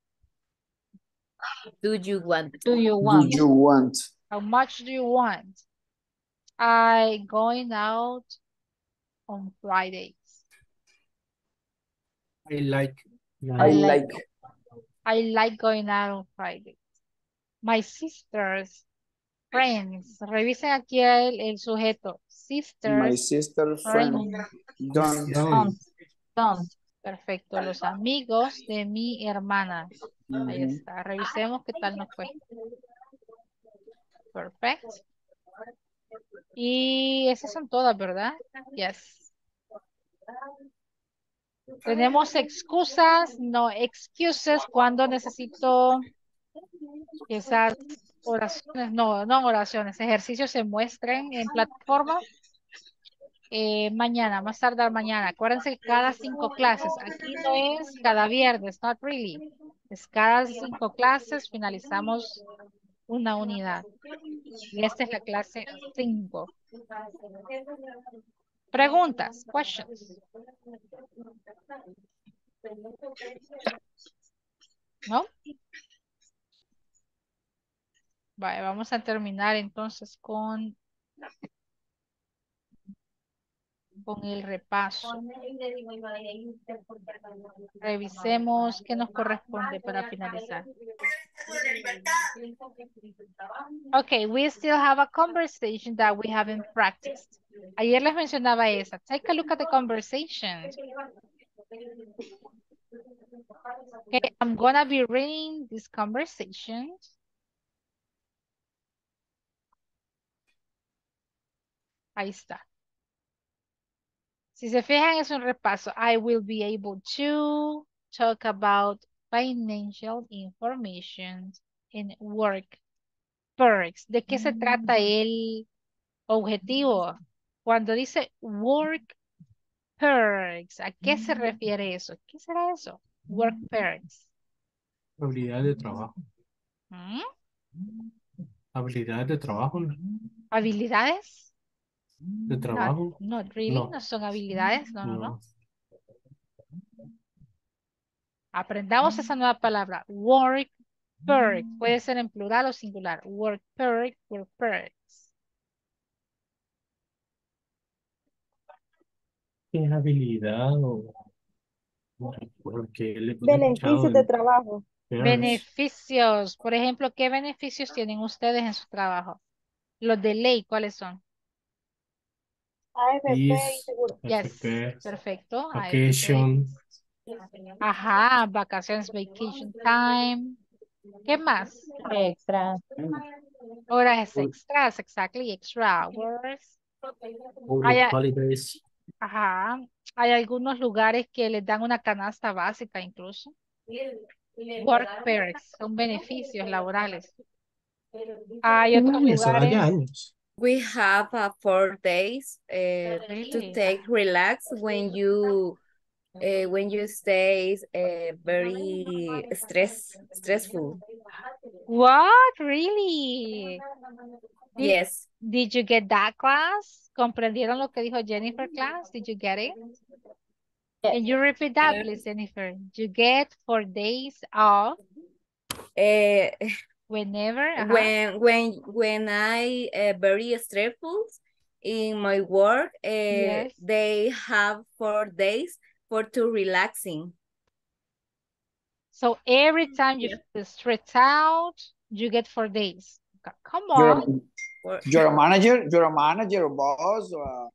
Do you want? do you want? Do you want? How much do you want? I going out on Fridays. I like. I Like. I like going out on Fridays. My sisters, friends. Revisen aquí el, el sujeto. My Sisters, sister friend. friends. Don't. Don't. Don't. Perfecto. Los amigos de mi hermana. Ahí Mhm. está. Revisemos qué tal nos fue. Perfecto. Y esas son todas, ¿verdad? Yes. Tenemos excusas, no excuses cuando necesito esas oraciones, no, no oraciones, ejercicios se muestren en plataforma. eh, mañana, más tardar mañana. Acuérdense que cada cinco clases. Aquí no es cada viernes, not really. Es cada cinco clases finalizamos una unidad. Y esta es la clase 5. Preguntas, questions. ¿No? Vamos a terminar entonces con, con el repaso. Revisemos qué nos corresponde para finalizar. Okay, we still have a conversation that we haven't practiced. Ayer les mencionaba esa. Take a look at the conversation. Okay, I'm gonna be reading this conversation. Ahí está. Si se fijan, es un repaso. I will be able to talk about financial information in work perks. ¿De qué se trata el objetivo? Cuando dice work perks, ¿a qué se refiere eso? ¿Qué será eso? Work perks. Habilidades de trabajo. ¿Mm? Habilidades de trabajo. ¿Habilidades? De trabajo. no, really, No. no son habilidades, no, no, no. No. Aprendamos esa nueva palabra, work perk. Puede ser en plural o singular. Work perk, work perks. ¿Qué habilidad o no recuerdo qué le Beneficios de trabajo. Yes. Beneficios. Por ejemplo, ¿qué beneficios tienen ustedes en su trabajo? Los de ley, ¿cuáles son? AFP y Is, seguro. Yes, FP, perfecto. vacation, AFP. Ajá, vacaciones, vacation time. ¿Qué más? Extra. Horas extras, exactly, extra hours. public holidays. Ajá, hay algunos lugares que les dan una canasta básica incluso. Work perks, son beneficios laborales. Hay otros lugares, años. We have uh, four days uh, to take relax when you uh, when you stay uh, very stress stressful. what, really? Yes. Did you get that class? ¿Comprendieron lo que dijo Jennifer class? Did you get it? Can you repeat that, please, Jennifer? You get four days off Uh, whenever, ajá. when when when I uh, very stressful in my work, uh, Yes. they have four days for to relaxing. So every time you feel stressed out, you get four days. Come You're on. For- you're a manager, you're a manager, a boss, or a,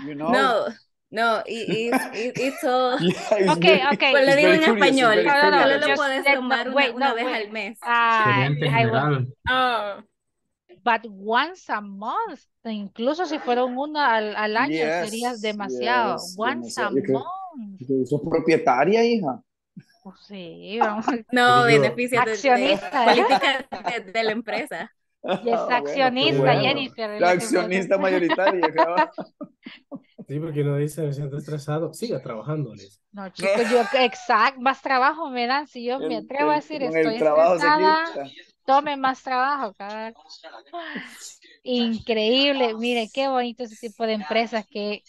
you know. No, no, it, it, it, it's all. Yeah, it's Okay, very- okay. Pues lo digo en español. No, no, no, Solo lo puedes tomar no, una, wait, una no, vez wait. al mes. Ah, general. Oh, but once a month, incluso si fueron uno al, al año, sería Yes, demasiado. yes, Once a demasiado. Creo- month. Yo soy propietaria, hija. Pues sí, vamos. No, beneficios de, de Accionista. políticas de, de la empresa. Y es Ah, bueno, accionista, bueno. Jennifer. es La accionista mayoritaria. Sí, porque uno dice, me siento estresado, siga trabajando, dice. No, chicos, yo, exacto, más trabajo me dan. Si yo me El- atrevo a decir estoy estresada, tome más trabajo, cabrón. Increíble, mire, qué bonito ese tipo de empresas que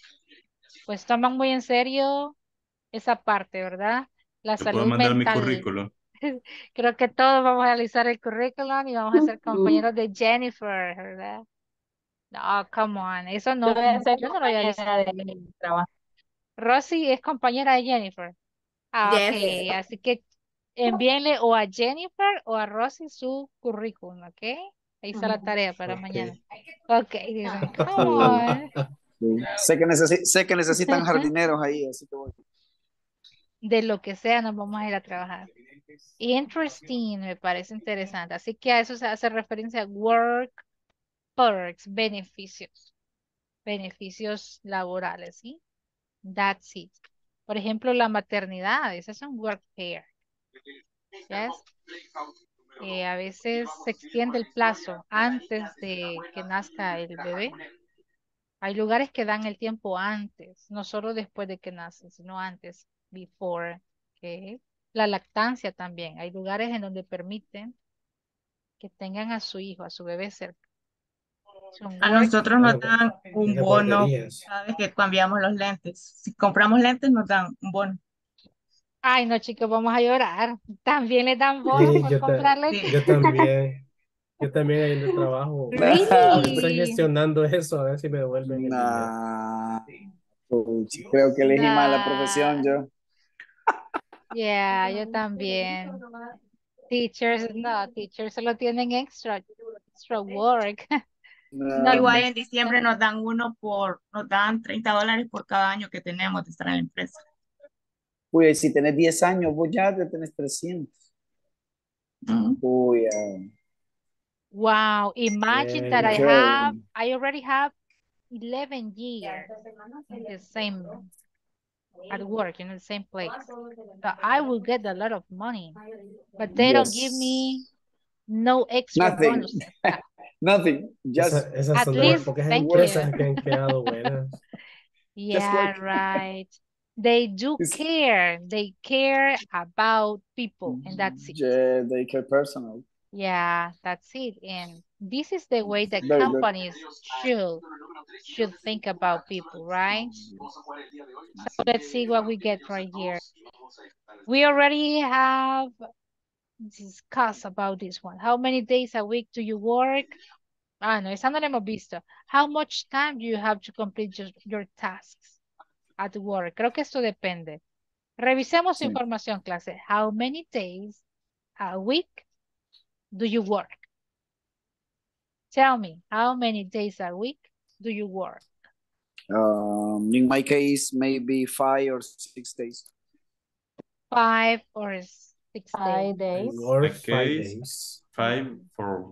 pues toman muy en serio esa parte, ¿verdad? La Te puedo salud mandar mi currículum. Creo que todos vamos a realizar el currículum y vamos a ser compañeros de Jennifer, ¿verdad? No, come on, eso no, Yo voy a ser yo no lo había visto. de mi trabajo. Rosy es compañera de Jennifer. Ah, Yes. ok, así que envíenle o a Jennifer o a Rosy su currículum, ¿ok? Ahí está la tarea para mañana. Ok, dicen, come on. Sí. Sé, que necesi- sé que necesitan jardineros ahí, así que voy. De lo que sea nos vamos a ir a trabajar. Interesting, me parece interesante. Así que a eso se hace referencia work perks, beneficios. Beneficios laborales, ¿sí? That's it. Por ejemplo, la maternidad, ese es un work pair. Yes. Eh, a veces se extiende el plazo antes de que nazca el bebé. Hay lugares que dan el tiempo antes, no solo después de que nacen, sino antes, before. ¿ok? La lactancia también. Hay lugares en donde permiten que tengan a su hijo, a su bebé cerca. A nosotros nos dan un bono cada vez que cambiamos los lentes. Si compramos lentes, nos dan un bono. Ay, no, chicos, vamos a llorar. También les dan bonos Sí, por ta- comprarle. yo también. Yo también ahí en el trabajo. Really? Estoy gestionando eso, a ver si me devuelven el. Nah, puchi, creo que elegí mal la profesión yo. Yeah, yo también. Teachers, no, teachers solo tienen extra, extra work. No, Igual en diciembre nos dan uno por, nos dan 30 dólares por cada año que tenemos de estar en la empresa. Uy, si tenés 10 años, vos ya te tenés 300. Uy, ah, Wow, imagine that I have, I already have 11 years in the same, at work, in the same place. So I will get a lot of money, but they don't give me no extra Nothing. bonuses. nothing. Just Esa- esas At son de las least, thank you. que han quedado buenas. Yeah, right. They do It's- care. They care about people, and that's it. yeah, they care personal. Yeah, that's it. And this is the way that companies should should think about people, right? So let's see what we get right here. We already have discussed about this one. How many days a week do you work? Ah, no, esa no la hemos visto. How much time do you have to complete your, your tasks at work? Creo que esto depende. Revisemos Sí. información, clase. How many days a week do you work? Tell me, how many days a week do you work? Um, in my case, maybe five or six days. Five or six Five days? days. Work five case, days. Five for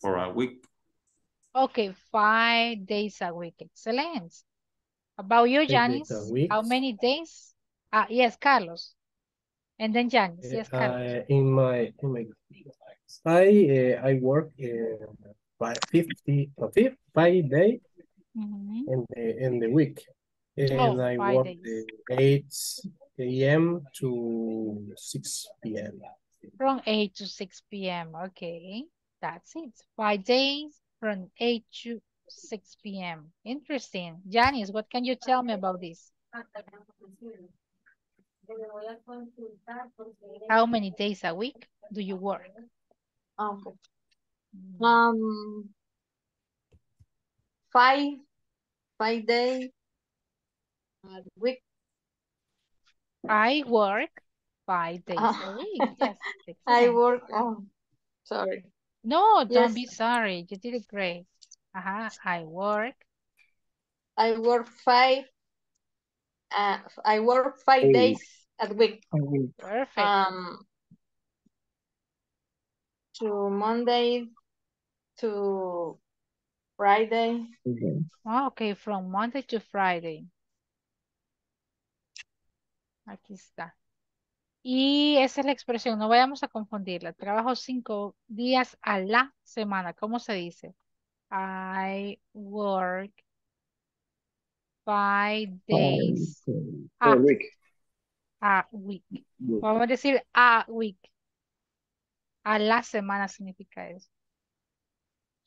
for a week. Okay, five days a week. Excellent. About you, days Janice? How many days? Ah, yes, Carlos. And then Janice. Yes, Carlos. Uh, in my in my I uh, I work uh, five fifty uh, fif- five day Mhm. in the in the week, and Oh, I work days. uh, eight a.m. to six p.m. From 8 to 6 p.m. Okay, that's it. Five days from 8 to 6 p.m. Interesting. Janice, what can you tell me about this? How many days a week do you work? Okay. Um, five, five days a week. I work five days a week. Yes, I work, oh, sorry. No, don't Yes. be sorry. You did it great. Uh-huh. I work. I work five, uh, I work five Hey. days a week. Perfect. Um, to Monday to Friday. Ah, okay, from Monday to Friday. Aquí está. Y esa es la expresión, no vayamos a confundirla. Trabajo cinco días a la semana. ¿Cómo se dice? I work five days A a, week. a week. Vamos a decir a week. A la semana significa eso.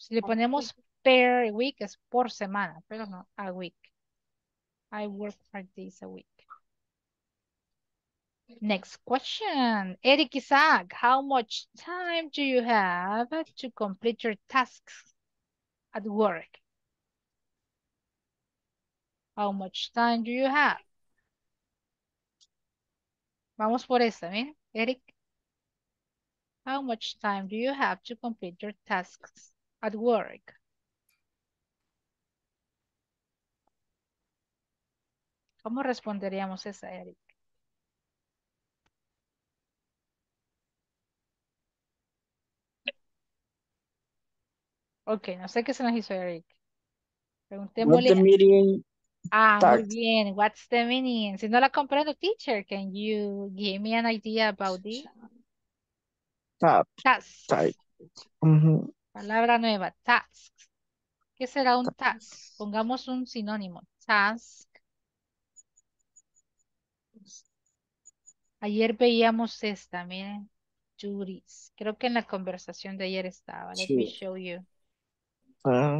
Si le ponemos per week es por semana, pero no, a week. I work five days a week. Next question. Eric Isaac, how much time do you have to complete your tasks at work? How much time do you have? Vamos por esa, ¿bien? Eric. How much time do you have to complete your tasks at work? ¿Cómo responderíamos esa, Eric? Ok, no sé qué se nos hizo Eric. What Preguntémosle. the meeting Ah, muy tax? bien. What's the meaning? Si no la comprendo, teacher, can you give me an idea about this? Tap. Tasks. Type. Mhm. Palabra nueva, tasks. Ok, ¿Qué será un task? Pongamos un sinónimo. Task. Ayer veíamos esta, miren. Duties. Creo que en la conversación de ayer estaba. Let me show you. Ah,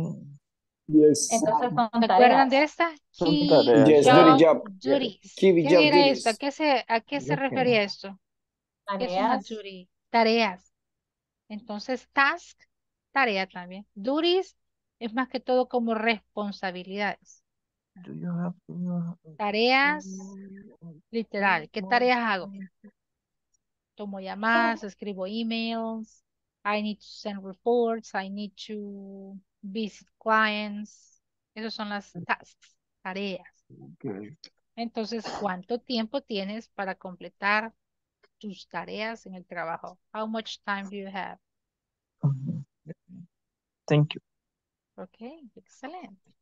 Yes. Entonces ¿Se acuerdan de esta? Key. Yes, job duty job. duties. Key ¿Qué job era duties. esto? ¿A qué se, a qué se refería esto? ¿Qué es una duty? Tareas. Entonces, task, tarea también. Duties es más que todo como responsabilidades. Do you have, Tareas, literal. ¿Qué tareas hago? Tomo llamadas, escribo emails. I need to send reports. I need to visit clients. Esas son las tasks, tareas. Okay. Entonces, ¿cuánto tiempo tienes para completar tus tareas en el trabajo? How much time do you have? Thank you. Ok, excelente.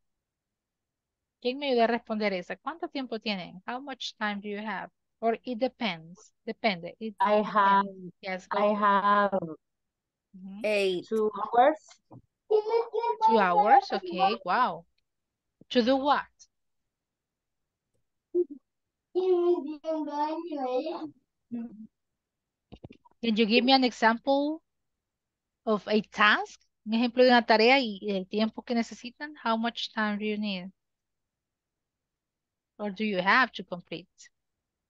¿Quién me ayuda a responder esa? ¿Cuánto tiempo tienen? How much time do you have? Or it depends. Depende. It I have. Yes, go. I have Ujú. Eight. two hours. Two hours. Okay, wow. To do what? Can you give me an example of a task? Un ejemplo de una tarea y el tiempo que necesitan. How much time do you need? Or do you have to complete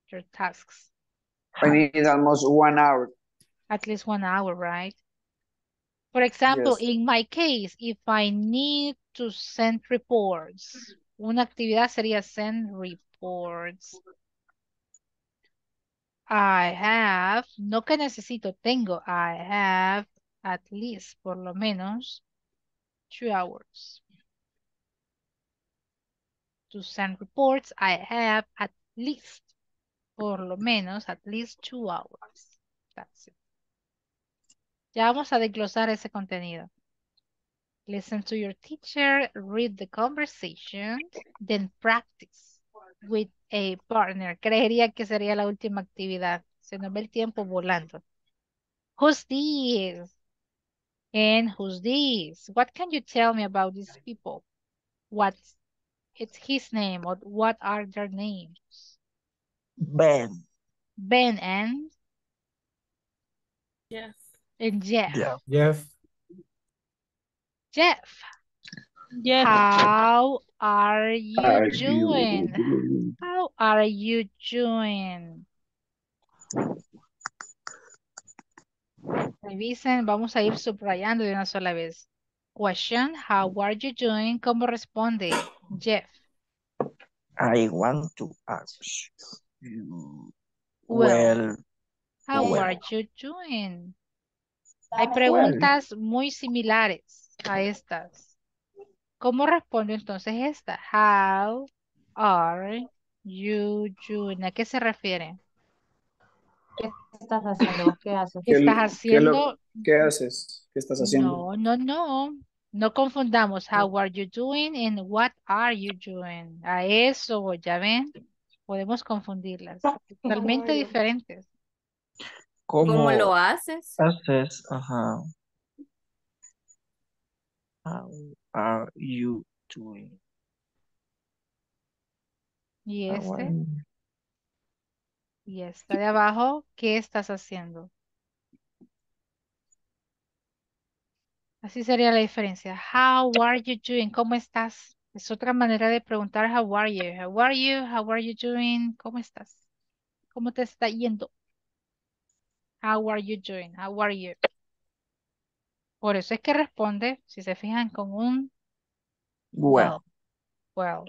your tasks? I need almost one hour. At least one hour, right? For example, Yes. in my case, if I need to send reports, una actividad sería send reports. I have, no que necesito, tengo, I have at least, por lo menos, two hours. To send reports, I have at least, por lo menos, at least two hours. That's it. Ya vamos a desglosar ese contenido. Listen to your teacher, read the conversation, then practice with a partner. Creería que sería la última actividad. Se nos ve el tiempo volando. Who's this? And who's this? What can you tell me about these people? What's it's his name or what are their names? Ben. Ben and, Yes. and Jeff. Yeah. Jeff. Jeff, Jeff. how are you Are doing? doing? How are you doing? Revisen, vamos a ir subrayando de una sola vez. Question, how are you doing? ¿Cómo responde Jeff? I want to ask you. Well, Well, How well. are you doing? Hay well. preguntas muy similares a estas. ¿Cómo respondo entonces esta? How are you doing? ¿A qué se refiere? ¿Qué estás haciendo? ¿Qué haces? ¿Qué ¿Qué, estás qué lo- haciendo? qué haces? ¿Qué estás haciendo? No, no, no. No confundamos how are you doing and what are you doing. A eso, ya ven, podemos confundirlas. Totalmente diferentes. ¿Cómo ¿Cómo lo haces? haces? Ajá. How are you doing? Y este? Y esta de abajo, ¿qué estás haciendo? Así sería la diferencia. How are you doing? ¿Cómo estás? Es otra manera de preguntar how are you? How are you? How are you doing? ¿Cómo estás? ¿Cómo te está yendo? How are you doing? How are you? Por eso es que responde, si se fijan, con un Well, well.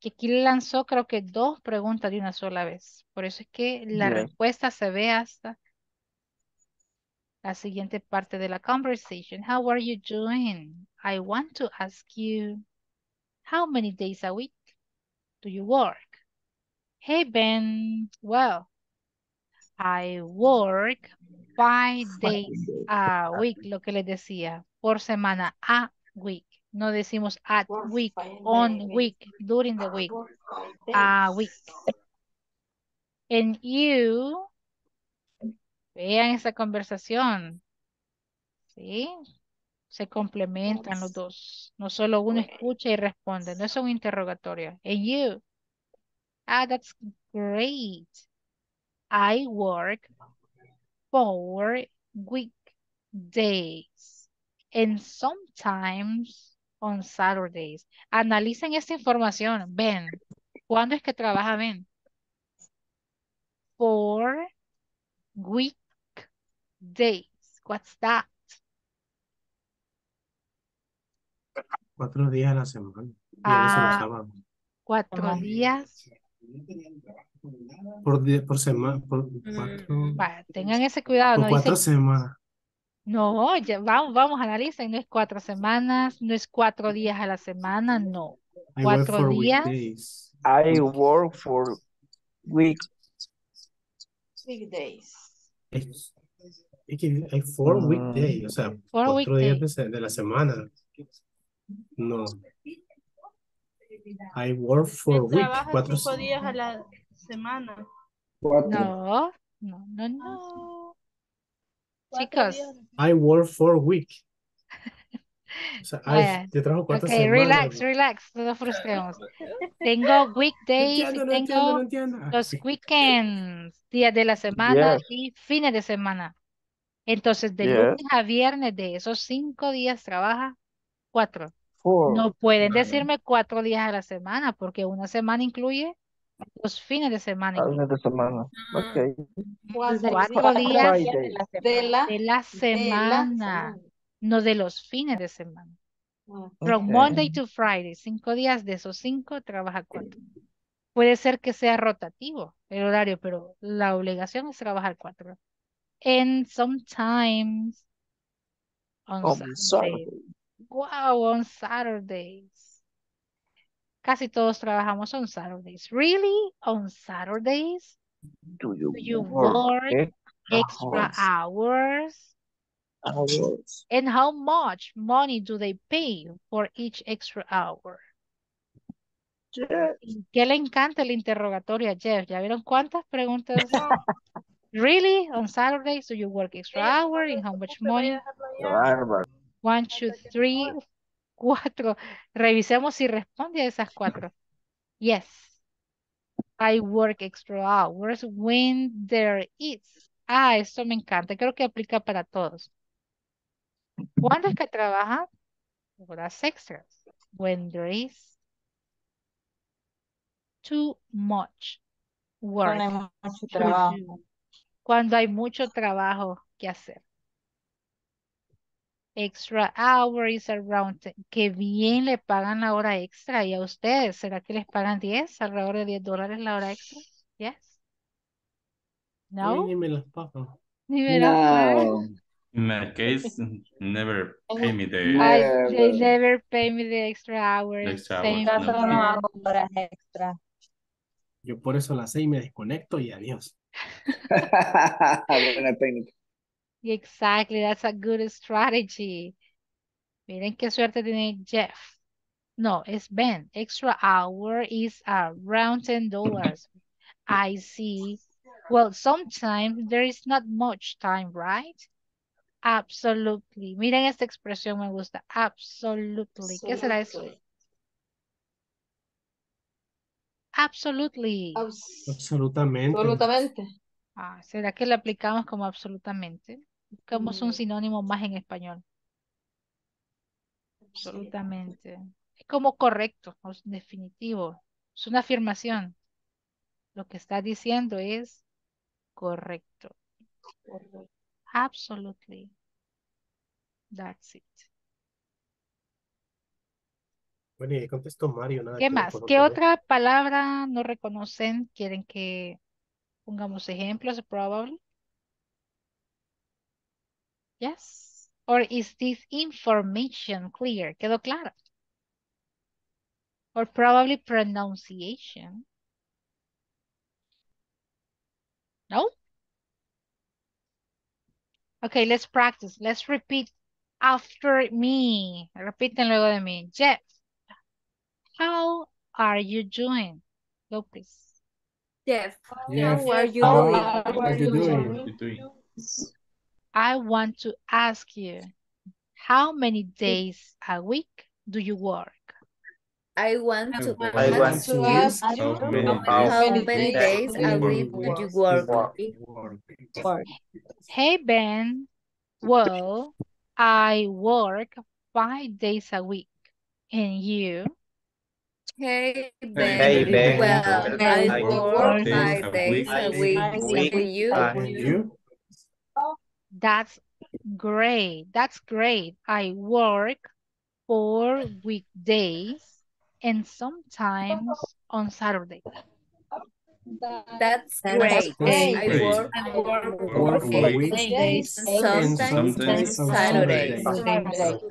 Que aquí lanzó creo que dos preguntas de una sola vez. Por eso es que la respuesta se ve hasta la siguiente parte de la conversation. How are you doing? I want to ask you, how many days a week do you work? Hey Ben, well, I work five days a week, lo que les decía, por semana, a week. No decimos at week, on week, during the week, a week. And you, vean esa conversación. ¿Sí? Se complementan los dos. No solo uno escucha y responde. No es un interrogatorio. And you? Ah, that's great. I work four weekdays and sometimes on Saturdays. Analicen esta información. Ven. ¿Cuándo es que trabaja Ben? Four weekdays. What's that? Cuatro días a la semana. Ah, sábado. cuatro días. Por, día- por semana, por cuatro, Va, tengan ese cuidado. por No cuatro dicen, semanas. No, ya, vamos, vamos, analicen. No es cuatro semanas, no es cuatro días a la semana, no. I work Cuatro for días. weekdays. I work for week. Weekdays. Es, es que hay four Mm. weekdays, o sea, Four cuatro días weekdays. de, la semana. No. I work for week, trabaja cuatro cinco días a la semana. Cuatro. No, no, no, no. Chicos. I work for week. O sea, ay, vaya. yo trabajo cuatro Ok, semanas. relax, relax, no nos frustremos. Tengo No weekdays no entiendo, no tengo entiendo. Ah, los weekends, días de la semana Yes, y fines de semana. Entonces, de yes. lunes a viernes de esos cinco días trabaja cuatro. Four. No pueden decirme cuatro días a la semana porque una semana incluye los fines de semana. incluye. Fines de semana. Okay. Cuatro Cuatro días de la, de semana, no de los fines de semana. From Okay. Monday to Friday, cinco días de esos cinco trabaja cuatro. Puede ser que sea rotativo el horario, pero la obligación es trabajar cuatro. And sometimes on. Saturday. Wow, on Saturdays. Casi todos trabajamos on Saturdays. Really? On Saturdays? Do you Do you work work extra extra hours? hours? Hours. And how much money do they pay for each extra hour? Yes. ¿Qué le encanta el interrogatorio a Jeff? ¿Ya vieron cuántas preguntas? Really? On Saturdays, do you work extra hour? And how much money? One, two, three, cuatro. Revisemos si responde a esas cuatro. Yes. I work extra hours when there is. Ah, esto me encanta. Creo que aplica para todos. ¿Cuándo es que trabaja? Horas extras. When there is too much work Cuando hay mucho to trabajo. do. Cuando hay mucho trabajo que hacer. Extra hour is around, que bien le pagan la hora extra. ¿Y a ustedes? ¿Será que les pagan 10? Alrededor de 10 dólares la hora extra? Yes. No? ni me las pagan. Ni me la pagan. No. In my case, never pay me the, I, they Never. pay me the extra hours. the extra hours. No. no here. hago horas extra. Yo por eso a las seis me desconecto y adiós. Buena técnica. Exactly, that's a good strategy. Miren qué suerte tiene Jeff. No, es Ben. Extra hour is around ten dollars. I see. Well, sometimes there is not much time, right? Absolutely. Miren esta expresión me gusta. Absolutely. ¿Qué será eso? Absolutely. Abs- Absolutamente. Absolutamente. Ah, ¿será que le aplicamos como absolutamente? Buscamos un Mm. sinónimo más en español. Absolutamente. Es como correcto, o es definitivo. Es una afirmación. Lo que está diciendo es correcto. Absolutely. That's it. Bueno, y ahí contestó Mario, nada ¿Qué más? ¿Qué otra palabra no reconocen? ¿Quieren que pongamos ejemplos? Probably. Yes. Or is this information clear? ¿Quedó claro? Or probably pronunciation. No? Okay, let's practice. Let's repeat after me. Repiten luego de mí. Jeff, how are you doing? Please. Jeff, Jeff, how are you how doing? are you doing? What you doing? I want to ask you. How many days a week do you work? I want to I ask want you to ask how many how days many days a week do you work? Hey Ben, well, I work five days a week. And you? Hey Hey, Ben, Ben. well, I I work work five days a week. And you? And you? That's great. That's great. I work four weekdays and sometimes on Saturday. That's That's great. great. I Great. work Work four for weekdays weekdays and and sometimes sometimes on Saturdays. Saturdays.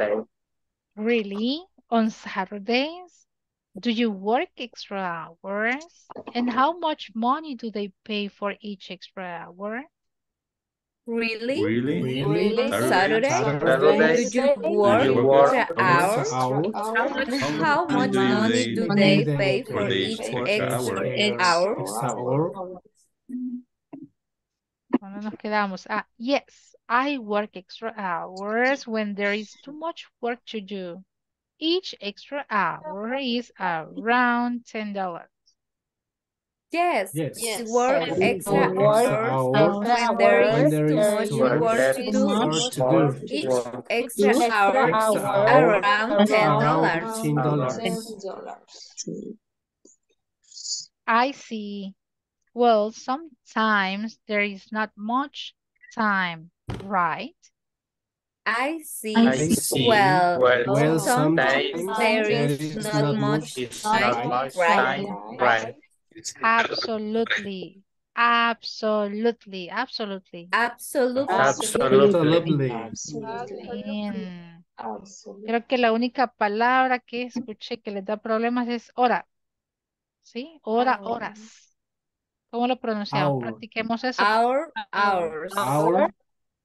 Really? On Saturdays? Do you work extra hours? And how much money do they pay for each extra hour? Really? Really? Really? On Saturday? Saturdays? Do you work you work extra extra hours? hours? And How how much much do money they do Money they pay for for each extra extra hour? hour? Extra hour? ¿Dónde nos quedamos? Ah, yes, I work extra hours when there is too much work to do. Each extra hour is around $10. Yes, Yes. you work Yes. extra Extra hours hours when there when is there too much work to do. work to do. Each extra hour is around $10. ten dollars. I see. Well, sometimes there is not much time, right? I see. I see. Well, Well, sometimes sometimes there is not not much time, right? right. Absolutely. Absolutely. Absolutely. Absolutely. Absolutely. Bien. Creo que la única palabra que escuché que les da problemas es hora. ¿Sí? Hora, horas. ¿Cómo lo pronunciamos? Practiquemos eso. Hour, hours. Hour.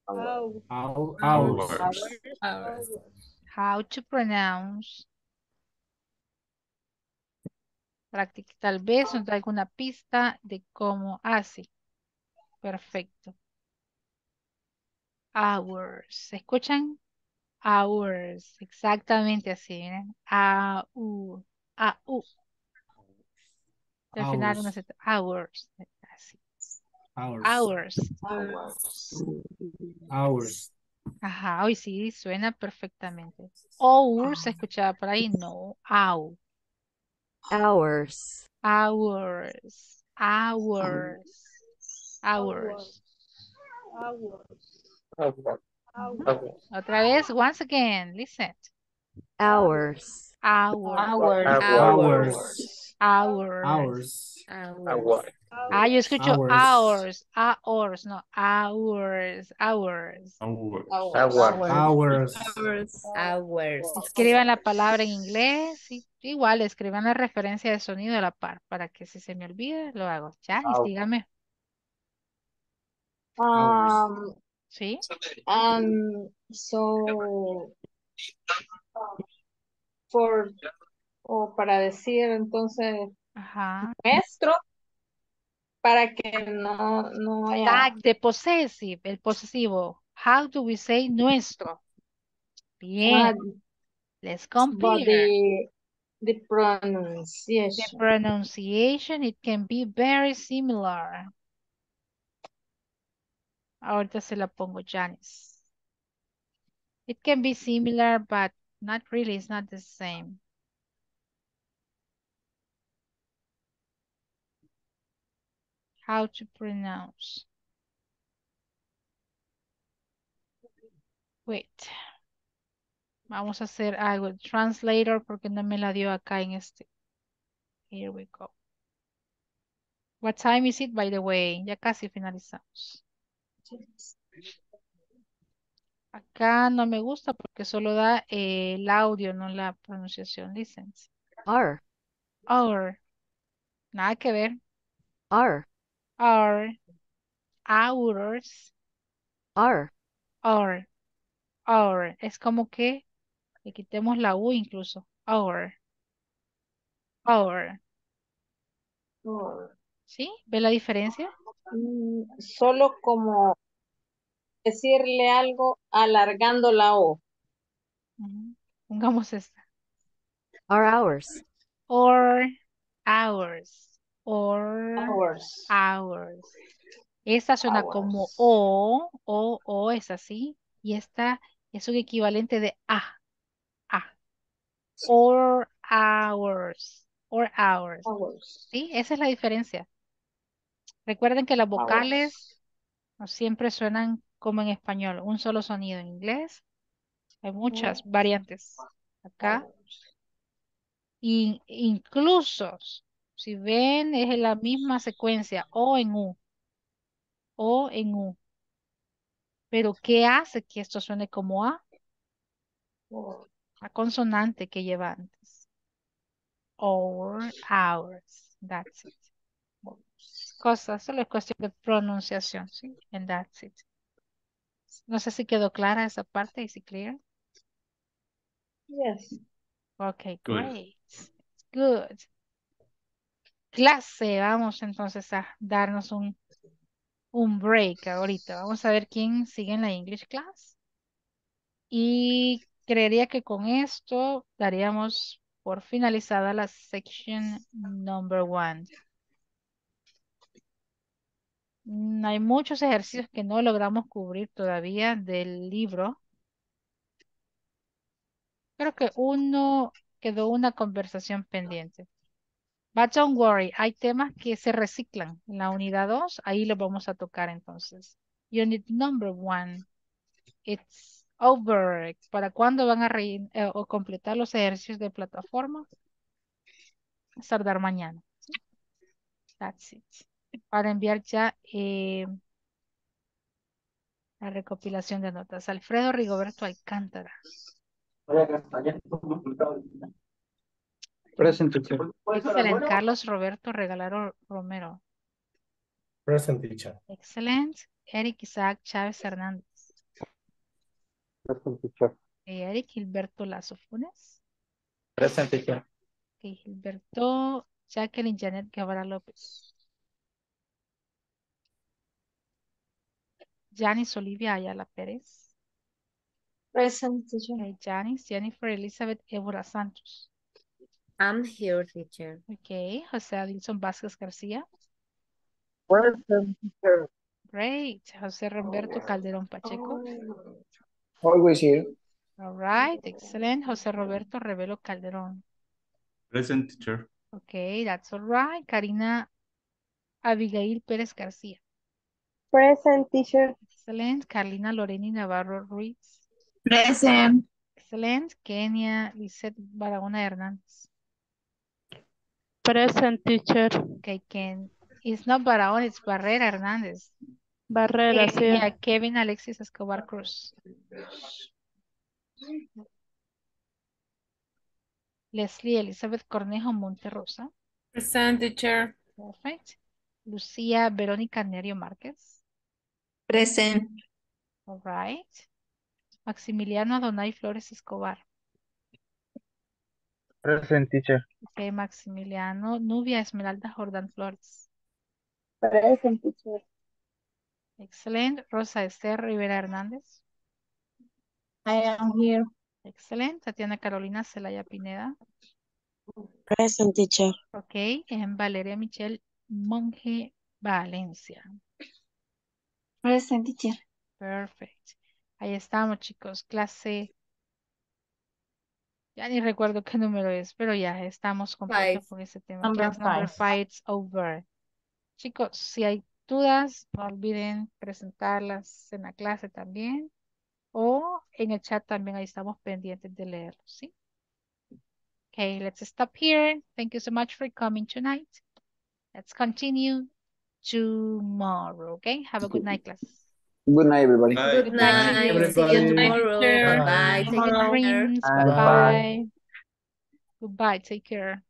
Hour. Hours. Hours. How to pronounce. Practique. Tal vez nos da alguna pista de cómo hace. Perfecto. Hours. ¿Se escuchan? Hours. Exactamente así. Miren. A, U. A, U. Y al final Hours. Hours. Hours. Hours. Hours. Ajá, hoy sí, suena perfectamente. Hours, se escuchaba por ahí, no. Hour. Hours. Hours. Hours. Hours. Otra vez, once again, listen. Hours. Hours. Hours. Hours. Hours. Ah, yo escucho Hours. hours. Hours, no. Hours. Hours. Hours. Hours. Escriban la palabra en inglés. y igual, escriban la referencia de sonido a la par para que si se me olvide, lo hago. Janice, dígame. Um, ¿Sí? um, so, for, o para decir entonces, Ajá. nuestro, para que no, no haya, Tag de possessive, el posesivo. How do we say nuestro? Bien. but, Let's compare. the, the The pronunciation. pronunciation, it can be very similar. Ahorita se la pongo, Janice. It can be similar, but not really. It's not the same. How to pronounce. Wait. Vamos a hacer algo. Translator porque no me la dio acá en este. Here we go. What time is it, by the way? Ya casi finalizamos. Acá no me gusta porque solo da eh, el audio, no la pronunciación. Listen. Hour. Hour. Nada que ver. Hour. Hour. Hours. Hour. Hour. Hour. Es como que le quitemos la U incluso. Hour. Or, ¿Sí? ¿Ve la diferencia? mm, solo como decirle algo alargando la O. Ujú. Pongamos esta. Or hours. Or hours. Or Hours. hours. Esta suena como. O, O, O es así. Y esta es un equivalente de A, A. Or hours. Or hours. Hours. ¿Sí? Esa es la diferencia. Recuerden que las vocales no siempre suenan como en español, un solo sonido en inglés. Hay muchas variantes acá. Y incluso, si ven, es la misma secuencia, O en U. O en U. Pero ¿qué hace que esto suene como A? La consonante que lleva antes. Or, hours. That's it. Cosas, solo es cuestión de pronunciación, ¿sí? And that's it. No sé si quedó clara esa parte, ¿is it clear? Yes. Okay, Good. great. Good. Clase, vamos entonces a darnos un, un break ahorita. Vamos a ver quién sigue en la English class. Y creería que con esto daríamos por finalizada la section number one. Mm, Hay muchos ejercicios que no logramos cubrir todavía del libro. Creo que uno quedó una conversación pendiente. But don't worry, hay temas que se reciclan. En la unidad 2, ahí los vamos a tocar entonces. Unit number one, it's over. ¿Para cuándo van a re- eh, o completar los ejercicios de plataforma? Saldar mañana. That's it. Para enviar ya eh, la recopilación de notas. Alfredo Rigoberto Alcántara. Present teacher. Excelente. Carlos Roberto Regalaro Romero. Present teacher. Excelente. Eric Isaac Chávez Hernández. Present teacher. Eh, Eric Gilberto Lazo Funes. Present teacher. Gilberto Jacqueline Janet Guevara López. Janice Olivia Ayala Pérez. Present teacher. Ok, Janice Jennifer Elizabeth Évora Santos. I'm here, teacher. Ok, José Adilson Vázquez García. Present teacher. Great. José Roberto Calderón Pacheco. Always here. All right, excellent. José Roberto Revelo Calderón. Present teacher. Ok, that's all right. Karina Abigail Pérez García. Present teacher. Excelente. Carlina Loreni Navarro Ruiz. Present. Excelente. Kenia Lisette Barahona Hernández. Present teacher. Okay, Ken. It's not Barahona, it's Barrera Hernández. Barrera, Eh, sí. yeah, Kevin Alexis Escobar Cruz. Leslie Elizabeth Cornejo Monterrosa. Present teacher. Perfect. Lucía Verónica Nerio Márquez. Present. All right. Maximiliano Adonai Flores Escobar. Present teacher. Ok, Maximiliano Nubia Esmeralda Jordán Flores. Present teacher. Excelente. Rosa Esther Rivera Hernández. I am here. Excelente. Tatiana Carolina Celaya Pineda. Present teacher. Ok. En Valeria Michelle Monge Valencia. Present teacher. Perfect. Ahí estamos, chicos. Clase. Ya ni recuerdo qué número es, pero ya estamos completos con ese tema. Number Class number five. five is over. Chicos, si hay dudas, no olviden presentarlas en la clase también. O en el chat también ahí estamos pendientes de leerlos, ¿sí? Okay, let's stop here. Thank you so much for coming tonight. Let's continue tomorrow, okay? Have a good night, class. Good night, everybody. Bye. Good night. See you tomorrow. teacher. Bye. Take care. Bye-bye. Goodbye. Take care.